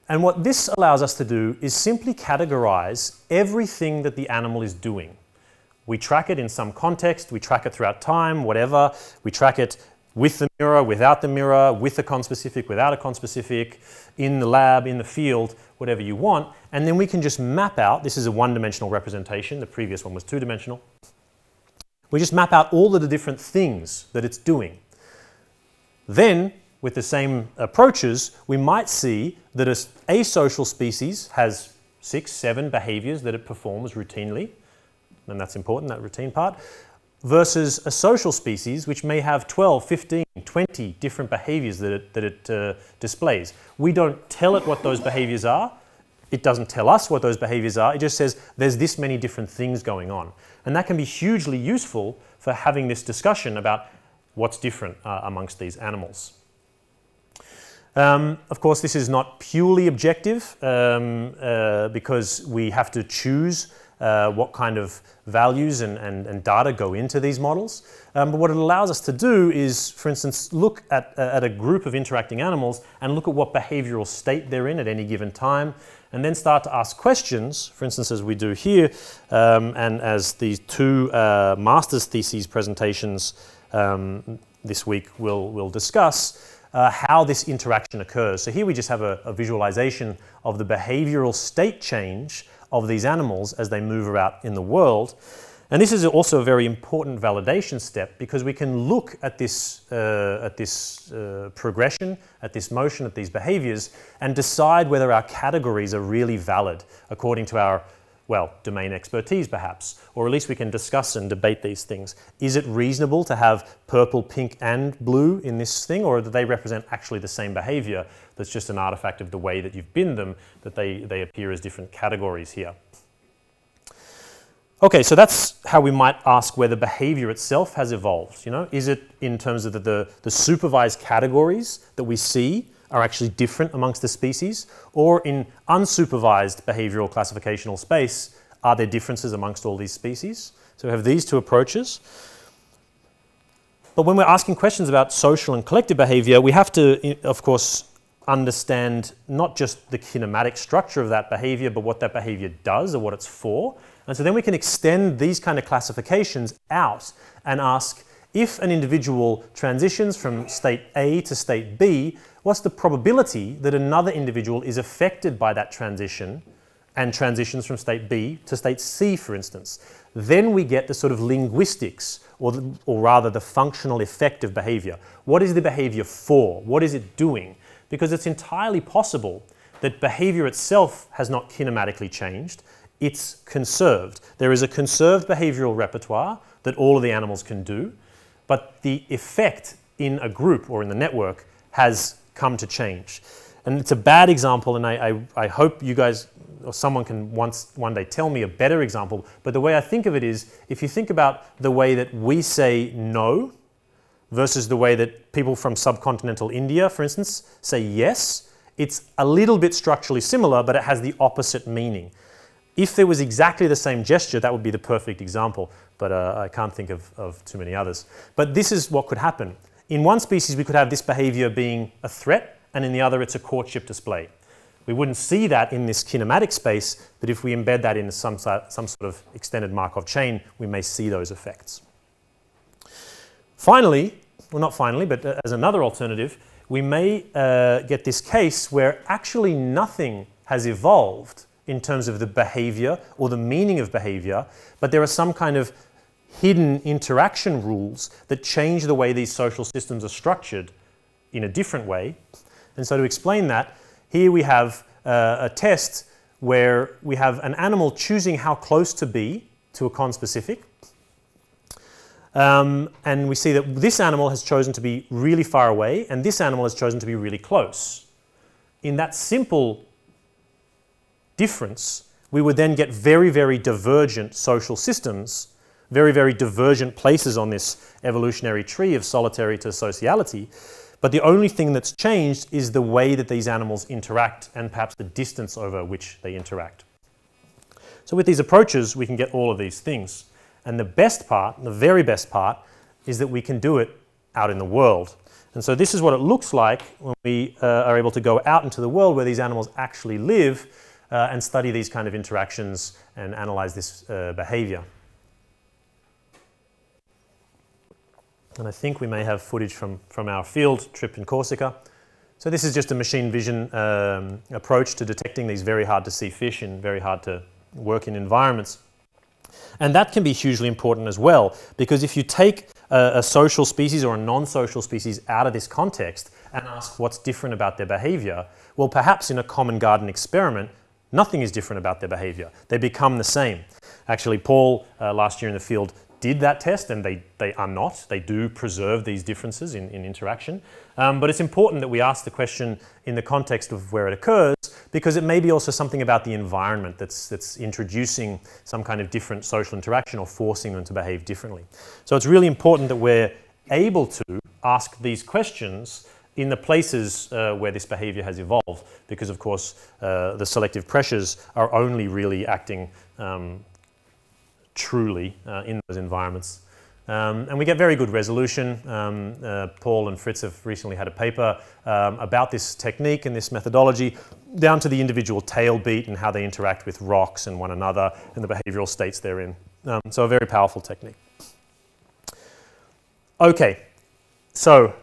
And what this allows us to do is simply categorize everything that the animal is doing. We track it in some context, we track it throughout time, whatever. We track it with the mirror, without the mirror, with a conspecific, without a conspecific, in the lab, in the field, whatever you want. And then we can just map out, this is a one-dimensional representation, the previous one was two-dimensional. We just map out all of the different things that it's doing. Then, with the same approaches, we might see that a asocial species has six, seven behaviors that it performs routinely, and that's important, that routine part, versus a social species which may have 12, 15, 20 different behaviors that it, that it uh, displays. We don't tell it what those behaviors are. It doesn't tell us what those behaviors are. It just says there's this many different things going on. And that can be hugely useful for having this discussion about what's different uh, amongst these animals. Um, of course, this is not purely objective um, uh, because we have to choose uh, what kind of values and, and, and, data go into these models. Um, but what it allows us to do is, for instance, look at, at a group of interacting animals and look at what behavioral state they're in at any given time and then start to ask questions, for instance, as we do here, um, and as these two uh, master's theses presentations um, this week will, will discuss, uh, how this interaction occurs. So here we just have a, a, visualization of the behavioral state change of these animals as they move about in the world. And this is also a very important validation step because we can look at this, uh, at this uh, progression, at this motion, at these behaviors, and decide whether our categories are really valid according to our, well, domain expertise perhaps, or at least we can discuss and debate these things. Is it reasonable to have purple, pink, and blue in this thing, or do they represent actually the same behavior that's just an artifact of the way that you've binned them, that they, they appear as different categories here? Okay, so that's how we might ask whether behavior itself has evolved. You know, is it in terms of the, the, the, supervised categories that we see are actually different amongst the species, or in unsupervised behavioral classificational space, are there differences amongst all these species? So we have these two approaches. But when we're asking questions about social and collective behavior, we have to, of course, understand not just the kinematic structure of that behavior, but what that behavior does or what it's for. And so then we can extend these kind of classifications out and ask if an individual transitions from state A to state B, what's the probability that another individual is affected by that transition and transitions from state B to state C, for instance? Then we get the sort of linguistics, or, the, or rather the functional effect of behavior. What is the behavior for? What is it doing? Because it's entirely possible that behavior itself has not kinematically changed, it's conserved. There is a conserved behavioral repertoire that all of the animals can do, but the effect in a group or in the network has come to change. And it's a bad example, and I, I, I hope you guys or someone can once one day tell me a better example. But the way I think of it is if you think about the way that we say no versus the way that people from subcontinental India, for instance, say yes, it's a little bit structurally similar, but it has the opposite meaning If there was exactly the same gesture, that would be the perfect example, but uh, I can't think of, of too many others. But this is what could happen. In one species, we could have this behavior being a threat, and in the other, it's a courtship display. We wouldn't see that in this kinematic space, but if we embed that in some, some sort of extended Markov chain, we may see those effects. Finally, well, not finally, but uh, as another alternative, we may uh, get this case where actually nothing has evolved in terms of the behavior or the meaning of behavior, but there are some kind of hidden interaction rules that change the way these social systems are structured in a different way. And so to explain that, here we have uh, a test where we have an animal choosing how close to be to a conspecific. Um, and we see that this animal has chosen to be really far away, and this animal has chosen to be really close. In that simple difference, we would then get very, very divergent social systems, very, very divergent places on this evolutionary tree of solitary to sociality. But the only thing that's changed is the way that these animals interact and perhaps the distance over which they interact. So with these approaches, we can get all of these things. And the best part, the very best part, is that we can do it out in the world. And so this is what it looks like when we uh, are able to go out into the world where these animals actually live uh, and study these kind of interactions and analyze this uh, behavior. And I think we may have footage from, from our field trip in Corsica. So this is just a machine vision um, approach to detecting these very hard to see fish in very hard to work in environments. And that can be hugely important as well, because if you take a, a social species or a non-social species out of this context and ask what's different about their behavior, well, perhaps in a common garden experiment, nothing is different about their behavior. They become the same. Actually, Paul, uh, last year in the field, did that test and they, they are not. They do preserve these differences in, in interaction. Um, but it's important that we ask the question in the context of where it occurs because it may be also something about the environment that's, that's introducing some kind of different social interaction or forcing them to behave differently. So it's really important that we're able to ask these questions in the places uh, where this behavior has evolved because of course uh, the selective pressures are only really acting um, truly uh, in those environments. Um, and we get very good resolution. Um, uh, Paul and Fritz have recently had a paper um, about this technique and this methodology down to the individual tail beat and how they interact with rocks and one another and the behavioral states they're in. Um, so a very powerful technique. Okay, so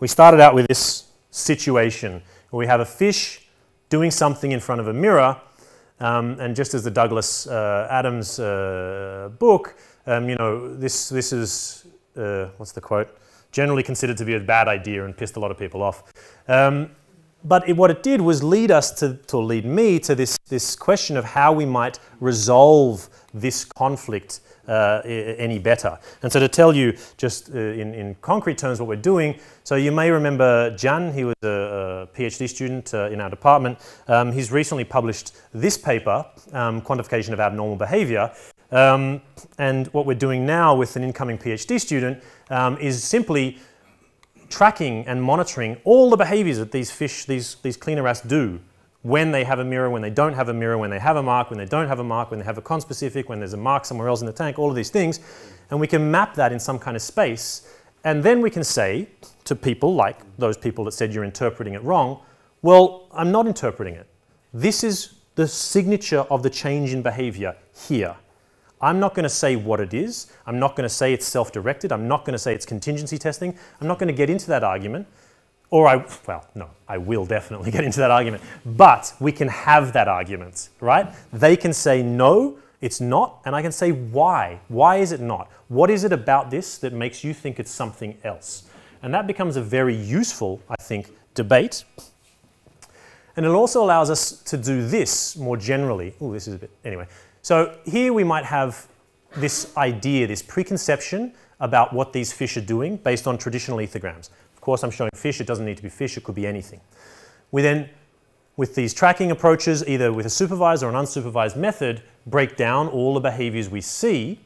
we started out with this situation where we have a fish doing something in front of a mirror um, and just as the Douglas uh, Adams uh, book, um, you know, this, this is, uh, what's the quote? Generally considered to be a bad idea and pissed a lot of people off. Um, but it, what it did was lead us to, to lead me to this, this question of how we might resolve this conflict uh, any better. And so to tell you just uh, in, in concrete terms what we're doing, so you may remember Jan, he was a, a PhD student uh, in our department. Um, he's recently published this paper, um, Quantification of Abnormal Behavior. Um, and what we're doing now with an incoming PhD student um, is simply tracking and monitoring all the behaviors that these fish, these, these cleaner wrasse do when they have a mirror, when they don't have a mirror, when they have a mark, when they don't have a mark, when they have a conspecific, when there's a mark somewhere else in the tank, all of these things. And we can map that in some kind of space. And then we can say to people like those people that said you're interpreting it wrong, well, I'm not interpreting it. This is the signature of the change in behavior here. I'm not going to say what it is. I'm not going to say it's self-directed. I'm not going to say it's contingency testing. I'm not going to get into that argument. Or I, well, no, I will definitely get into that argument. But we can have that argument, right? They can say, no, it's not, and I can say, why? Why is it not? What is it about this that makes you think it's something else? And that becomes a very useful, I think, debate. And it also allows us to do this more generally. Oh, this is a bit, anyway. So here we might have this idea, this preconception about what these fish are doing based on traditional ethograms course, I'm showing fish. It doesn't need to be fish. It could be anything. We then, with these tracking approaches, either with a supervised or an unsupervised method, break down all the behaviors we see.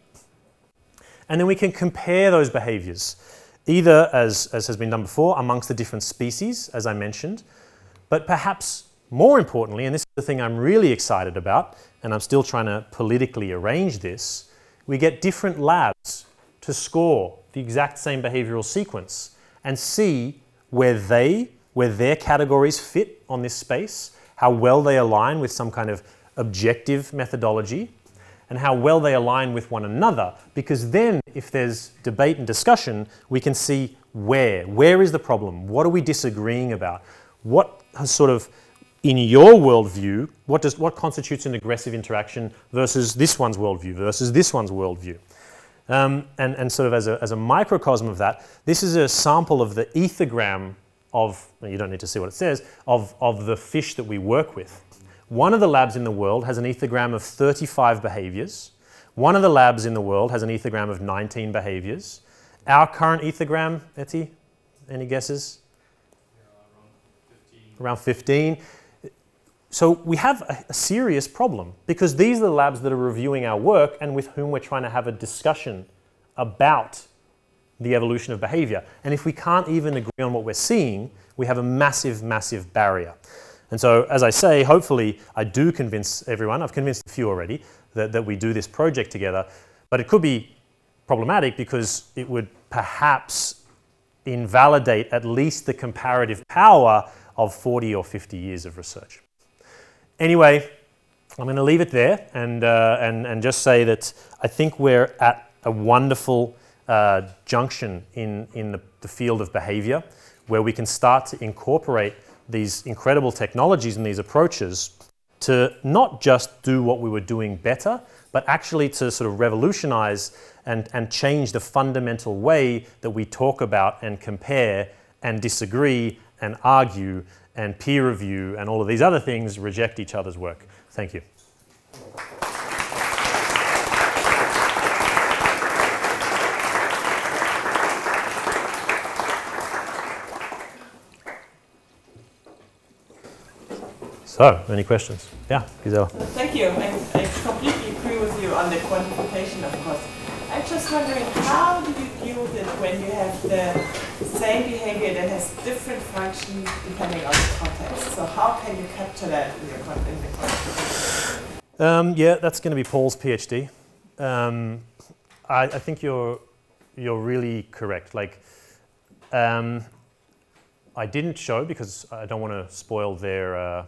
And then we can compare those behaviors, either as, as has been done before, amongst the different species, as I mentioned, but perhaps more importantly, and this is the thing I'm really excited about, and I'm still trying to politically arrange this, we get different labs to score the exact same behavioral sequence and see where they, where their categories fit on this space, how well they align with some kind of objective methodology, and how well they align with one another. Because then, if there's debate and discussion, we can see where. Where is the problem? What are we disagreeing about? What has sort of in your worldview, what, does, what constitutes an aggressive interaction versus this one's worldview versus this one's worldview? Um, and, and sort of as a, as a microcosm of that, this is a sample of the ethogram of, you don't need to see what it says, of, of the fish that we work with. One of the labs in the world has an ethogram of 35 behaviors. One of the labs in the world has an ethogram of 19 behaviors. Our current ethogram, Etty, any guesses? Yeah, around 15. Around 15. So we have a, a, serious problem because these are the labs that are reviewing our work and with whom we're trying to have a discussion about the evolution of behavior. And if we can't even agree on what we're seeing, we have a massive, massive barrier. And so, as I say, hopefully I do convince everyone, I've convinced a few already, that, that we do this project together. But it could be problematic because it would perhaps invalidate at least the comparative power of 40 or 50 years of research. Anyway, I'm going to leave it there and, uh, and, and just say that I think we're at a wonderful uh, junction in, in the, the field of behavior where we can start to incorporate these incredible technologies and these approaches to not just do what we were doing better, but actually to sort of revolutionize and, and change the fundamental way that we talk about and compare and disagree and argue and peer review and all of these other things reject each other's work. Thank you. So, any questions? Yeah, Gisela. Thank you. I, I completely agree with you on the quantification, of course. I'm just wondering, how do you deal with it when you have the same behavior that has different functions depending on the context? So how can you capture that in, the context? Um, yeah, that's going to be Paul's PhD. Um, I, I, think you're you're really correct. Like, um, I didn't show because I don't want to spoil their uh,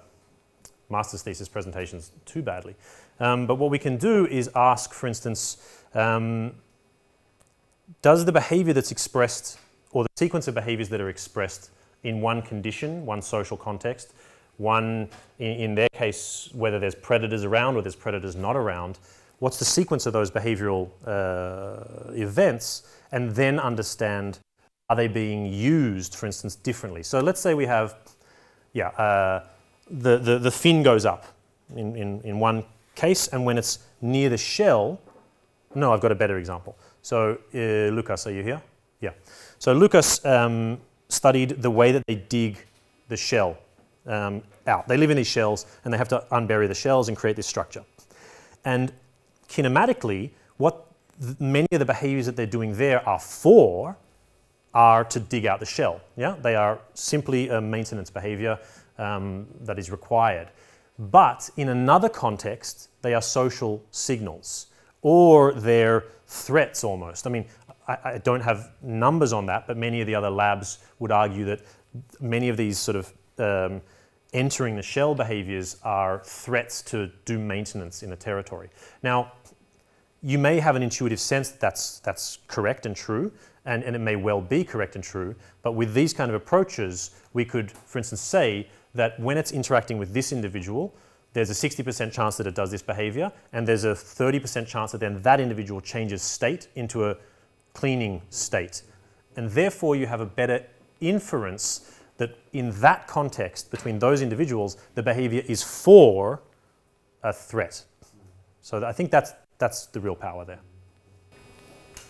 master's thesis presentations too badly. Um, but what we can do is ask, for instance, um, does the behavior that's expressed, or the sequence of behaviors that are expressed in one condition, one social context, one, in, in their case, whether there's predators around or there's predators not around, what's the sequence of those behavioral uh, events, and then understand are they being used, for instance, differently. So let's say we have, yeah, uh, the, the, the fin goes up in, in, in one case, and when it's near the shell, no, I've got a better example. So, uh, Lucas, are you here? Yeah. So, Lucas um, studied the way that they dig the shell um, out. They live in these shells and they have to unbury the shells and create this structure. And kinematically, what many of the behaviors that they're doing there are for are to dig out the shell. Yeah, they are simply a maintenance behavior um, that is required. But in another context, they are social signals or they're threats almost. I mean, I, I, don't have numbers on that, but many of the other labs would argue that many of these sort of um, entering the shell behaviors are threats to do maintenance in a territory. Now, you may have an intuitive sense that that's, that's correct and true, and, and it may well be correct and true, but with these kind of approaches, we could, for instance, say that when it's interacting with this individual, there's a 60% chance that it does this behavior, and there's a 30% chance that then that individual changes state into a cleaning state. And therefore, you have a better inference that in that context, between those individuals, the behavior is for a threat. So I think that's, that's the real power there.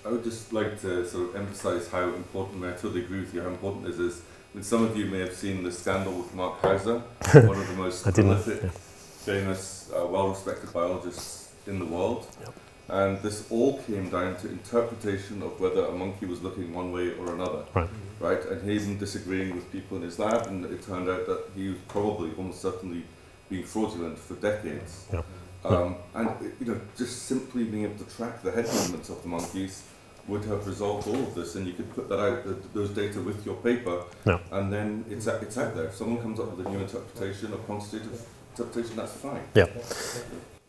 I would just like to sort of emphasize how important, I totally agree with you, how important this is. I mean, some of you may have seen the scandal with Mark Hauser, one of the most prolific, yeah. famous, uh, well-respected biologists in the world. Yep. And this all came down to interpretation of whether a monkey was looking one way or another. Right. Right? And him disagreeing with people in his lab, and it turned out that he was probably, almost certainly, being fraudulent for decades. Yeah. Um, and you know, just simply being able to track the head movements of the monkeys would have resolved all of this, and you could put that out, th those data with your paper, and then it's out, it's out there. If someone comes up with a new interpretation or quantitative interpretation, that's fine. Yeah.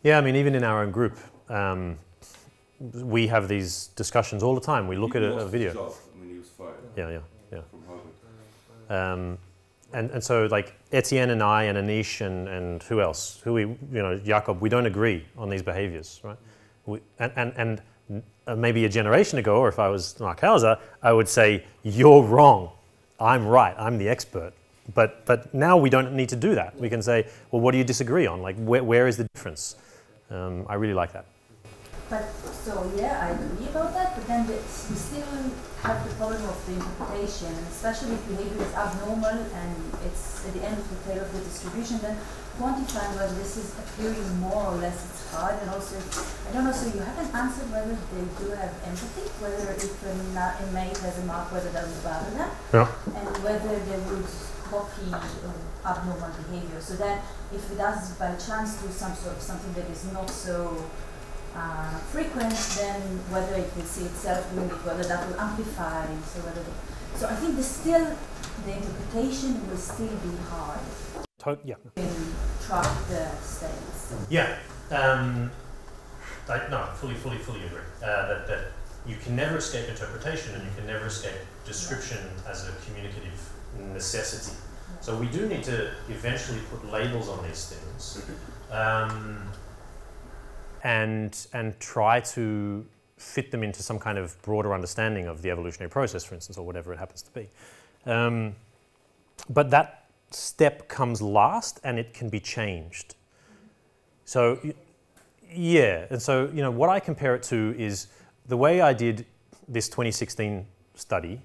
Yeah, I mean, even in our own group, um, we have these discussions all the time. We look He at a, a video. job when he was fired Yeah, yeah, yeah. Um, and, and so, like Etienne and I, and Anish, and, and who else? Who we, you know, Jakob, we don't agree on these behaviors, right? We, and and, and uh, maybe a generation ago, or if I was Mark Hauser, I would say, You're wrong. I'm right. I'm the expert. But, but now we don't need to do that. We can say, Well, what do you disagree on? Like, where, where is the difference? Um, I really like that. But so yeah, I agree about that. But then the, we still have the problem of the interpretation, especially if behavior is abnormal and it's at the end of the tail of the distribution. Then quantifying whether this is appearing more or less it's hard. And also, I don't know. So you haven't answered whether they do have empathy, whether if a, na- a mate has a mark, whether that would bother them, Yeah. and whether they would copy um, abnormal behavior. So that if it does by chance do some sort of something that is not so uh, frequent, then whether it will see itself doing it, whether that will amplify, so whether. So I think the still the interpretation will still be hard To- yeah. in track the states. Yeah. Um, I, no, fully, fully, fully agree. Uh, that, that you can never escape interpretation and you can never escape description as a communicative necessity. So we do need to eventually put labels on these things um, and, and try to fit them into some kind of broader understanding of the evolutionary process, for instance, or whatever it happens to be. Um, but that step comes last and it can be changed. So, yeah, and so you know what I compare it to is the way I did this 2016 study.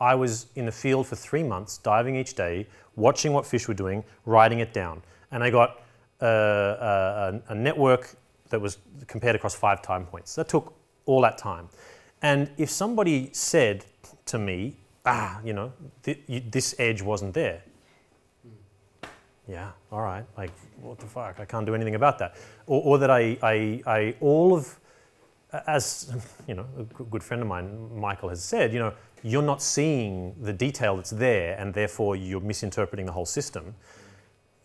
I was in the field for three months, diving each day, watching what fish were doing, writing it down, and I got uh, a, a, a network that was compared across five time points. That took all that time, and if somebody said to me, "Ah, you know, th- you, this edge wasn't there," yeah, all right, like, what the fuck? I can't do anything about that. Or, or that I, I, I, all of, as, you know, a good friend of mine, Michael, has said, you know, you're not seeing the detail that's there and therefore you're misinterpreting the whole system.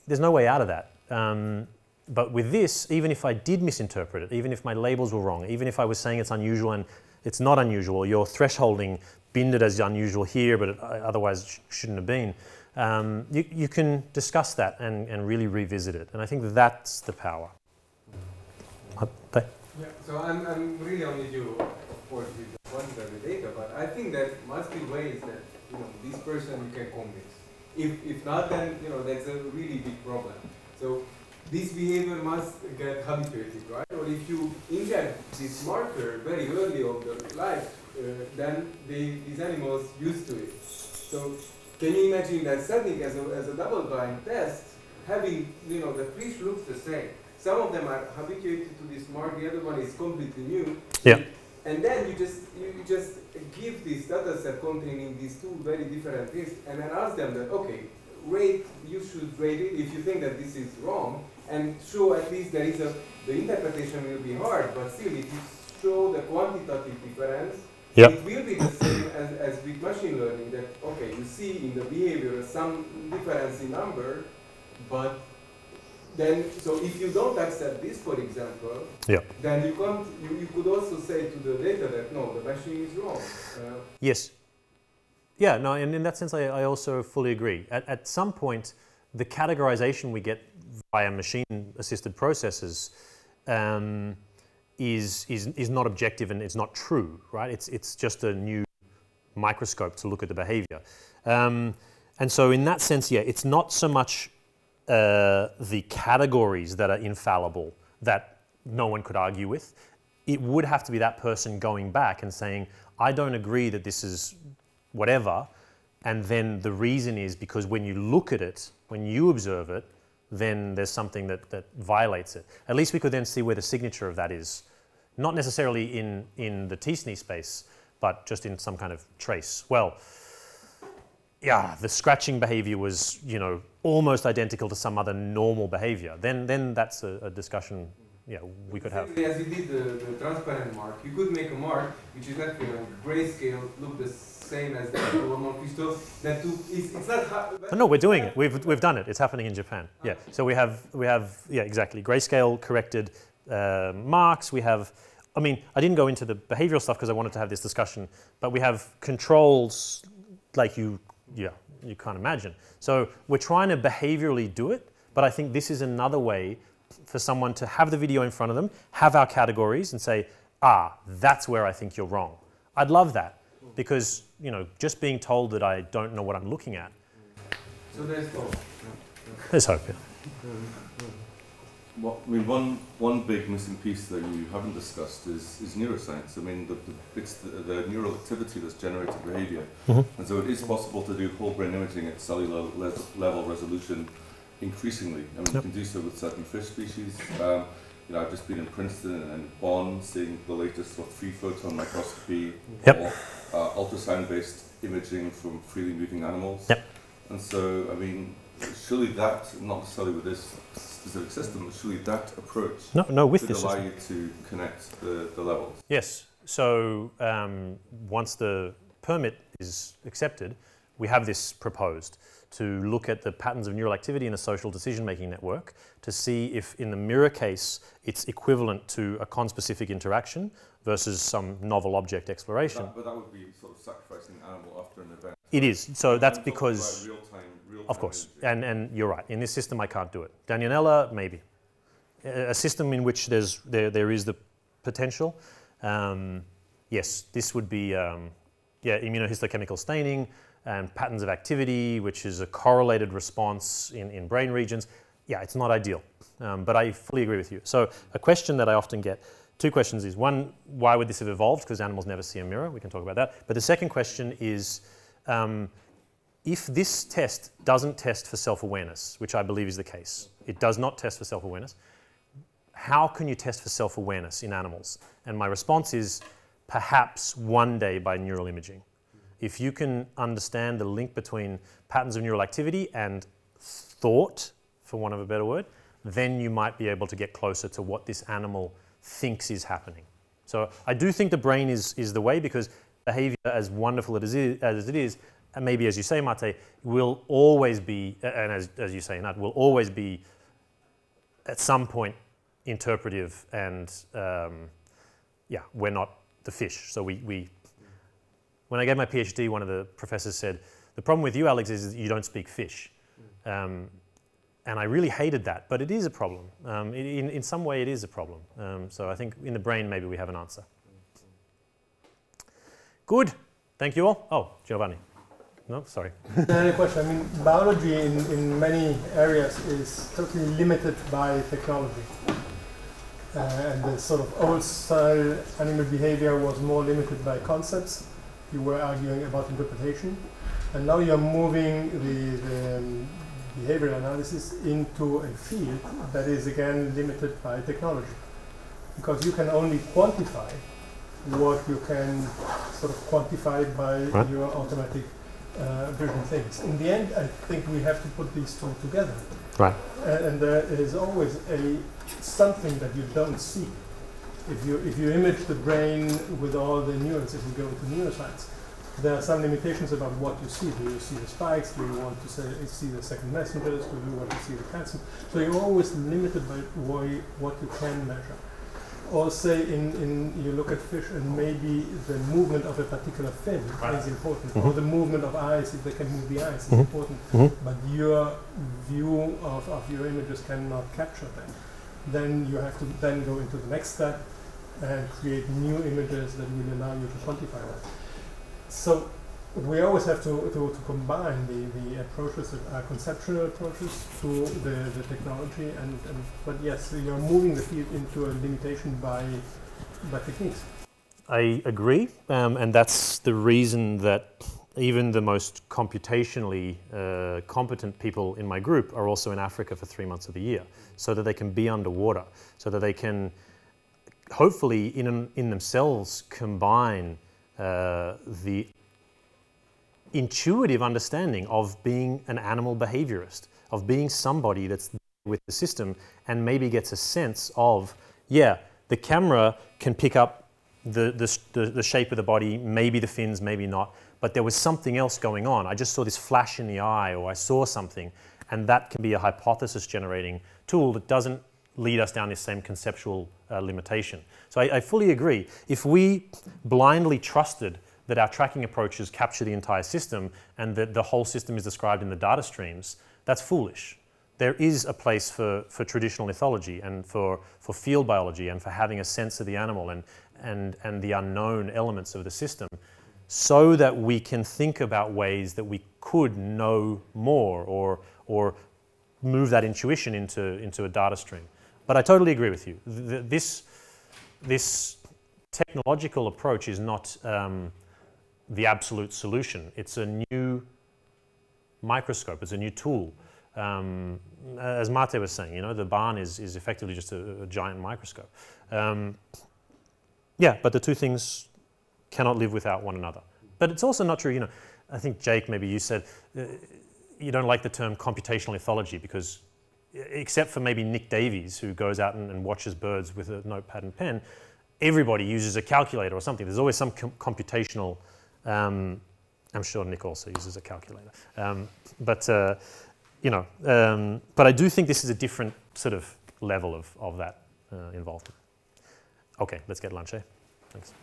There's no way out of that. Um, but with this, even if I did misinterpret it, even if my labels were wrong, even if I was saying it's unusual and it's not unusual, you're thresholding binned it as unusual here, but it uh, otherwise sh- shouldn't have been. Um, you, you can discuss that and, and really revisit it. And I think that's the power. Uh, Yeah, so I'm, I'm really on with you, of course, with the quantitative data, but I think that must be ways that, you know, this person can convince. If, if not, then, you know, that's a really big problem. So this behavior must get habituated, right? Or if you inject this marker very early of their life, uh, then they, these animals used to it. So can you imagine that setting as a, as a double-blind test, having, you know, the fish looks the same. Some of them are habituated to this mark, the other one is completely new. Yeah. And then you just you you just give this data set containing these two very different things and then ask them that okay, rate you should rate it if you think that this is wrong and show at least there is a the interpretation will be hard, but still if you show the quantitative difference, Yeah. it will be the same as, as with machine learning that okay, you see in the behavior some difference in number, but then so if you don't accept this for example, Yeah. then you can't you, you could also say to the data that no, the machine is wrong. Uh, Yes. Yeah, no, and in that sense, I, I also fully agree. At, at some point, the categorization we get via machine assisted processes um, is, is, is not objective and it's not true, right? It's, it's just a new microscope to look at the behavior. Um, and so, in that sense, yeah, it's not so much uh, the categories that are infallible that no one could argue with. It would have to be that person going back and saying, I don't agree that this is whatever. And then the reason is because when you look at it, when you observe it, then there's something that, that violates it. At least we could then see where the signature of that is. not necessarily in, in the t-SNE space, but just in some kind of trace. Well, yeah, the scratching behavior was, you know, almost identical to some other normal behavior. Then, then that's a, a discussion, yeah, we could have. As you did the, the transparent mark, you could make a mark which is you know, grayscale, look the same as the crystal. That to, it's, it's not. Ha- No, we're doing it. We've, we've done it. It's happening in Japan. Yeah. So we have we have yeah exactly grayscale corrected uh, marks. We have. I mean, I didn't go into the behavioral stuff because I wanted to have this discussion, but we have controls like you yeah you can't imagine. So we're trying to behaviorally do it, but I think this is another way for someone to have the video in front of them, have our categories, and say, ah, that's where I think you're wrong. I'd love that because you know just being told that I don't know what I'm looking at. So there's hope. There's hope. Yeah. What, I mean, one, one big missing piece that you haven't discussed is, is neuroscience. I mean, the, the, it's the, the neural activity that's generated behavior. Mhm. And so it is possible to do whole brain imaging at cellular le- level resolution increasingly. I mean, you can do so with certain fish species. Um, you know, I've just been in Princeton and Bonn seeing the latest sort of three photon microscopy Yep. or uh, ultrasound based imaging from freely moving animals. Yep. And so, I mean, surely that, not necessarily with this specific system, but surely that approach No, no, with would this allow system. you to connect the, the levels. Yes. So um, once the permit is accepted, we have this proposed to look at the patterns of neural activity in a social decision-making network to see if, in the mirror case, it's equivalent to a conspecific interaction versus some novel object exploration. That, but that would be sort of sacrificing an animal after an event. It is. So that's because. real-time, real-time Of course, and, and you're right. In this system, I can't do it. Daniela, maybe. A a system in which there's, there, there is the potential. Um, yes, this would be um, yeah, immunohistochemical staining and patterns of activity, which is a correlated response in, in brain regions. Yeah, it's not ideal, um, but I fully agree with you. So a question that I often get, two questions is, one, why would this have evolved? Because animals never see a mirror. We can talk about that. But the second question is, um, if this test doesn't test for self awareness, which I believe is the case, it does not test for self awareness, how can you test for self awareness in animals? And my response is perhaps one day by neural imaging. If you can understand the link between patterns of neural activity and thought, for want of a better word, then you might be able to get closer to what this animal thinks is happening. So I do think the brain is, is the way because behavior, as wonderful as it is, as it is and maybe as you say, Mate, will always be, and as, as you say, Nat, will always be at some point interpretive and um, yeah, we're not the fish. So we, we, when I gave my PhD, one of the professors said, the problem with you, Alex, is you don't speak fish. Um, and I really hated that, but it is a problem. Um, in, in some way, it is a problem. Um, so I think in the brain, maybe we have an answer. Good. Thank you all. Oh, Giovanni. No, sorry. Another question. I mean, biology in, in many areas is totally limited by technology. Uh, and the sort of old style animal behavior was more limited by concepts. You were arguing about interpretation. And now you're moving the, the um, behavioral analysis into a field that is again limited by technology. Because you can only quantify what you can sort of quantify by Right. your automatic uh, things. In the end, I think we have to put these two together. Right. And, and there is always a something that you don't see. If you if you image the brain with all the neurons, if you go into neuroscience, there are some limitations about what you see. Do you see the spikes? Do you want to say, see the second messengers? Do you want to see the calcium? So you're always limited by why, what you can measure. Or say in, in you look at fish and maybe the movement of a particular fin Right. is important, Mhm. or the movement of eyes if they can move the eyes is Mhm. important Mhm. but your view of, of your images cannot capture that. Then you have to then go into the next step and create new images that will allow you to quantify that. So we always have to, to, to combine the, the approaches that are conceptual approaches to the, the technology and, and but yes, you're moving the field into a limitation by by techniques. I agree, um, and that's the reason that even the most computationally uh, competent people in my group are also in Africa for three months of the year, so that they can be underwater, so that they can hopefully in, in themselves combine uh, the intuitive understanding of being an animal behaviorist, of being somebody that's with the system and maybe gets a sense of, yeah, the camera can pick up the, the, the, the shape of the body, maybe the fins, maybe not, but there was something else going on. I just saw this flash in the eye or I saw something, and that can be a hypothesis generating tool that doesn't lead us down this same conceptual uh, limitation. So I, I fully agree. If we blindly trusted that our tracking approaches capture the entire system and that the whole system is described in the data streams, that's foolish. There is a place for, for traditional ethology and for, for field biology and for having a sense of the animal and, and, and the unknown elements of the system so that we can think about ways that we could know more or, or move that intuition into, into a data stream. But I totally agree with you. This, this technological approach is not um, the absolute solution. It's a new microscope, it's a new tool. Um, as Mate was saying, you know, the barn is, is effectively just a, a giant microscope. Um, yeah, but the two things cannot live without one another. But it's also not true, you know, I think Jake, maybe you said, uh, you don't like the term computational ethology because except for maybe Nick Davies, who goes out and, and, watches birds with a notepad and pen, everybody uses a calculator or something. There's always some com computational um, I'm sure Nick also uses a calculator. Um, but, uh, you know, um, but I do think this is a different sort of level of, of that uh, involvement. Okay, let's get lunch, eh? Thanks.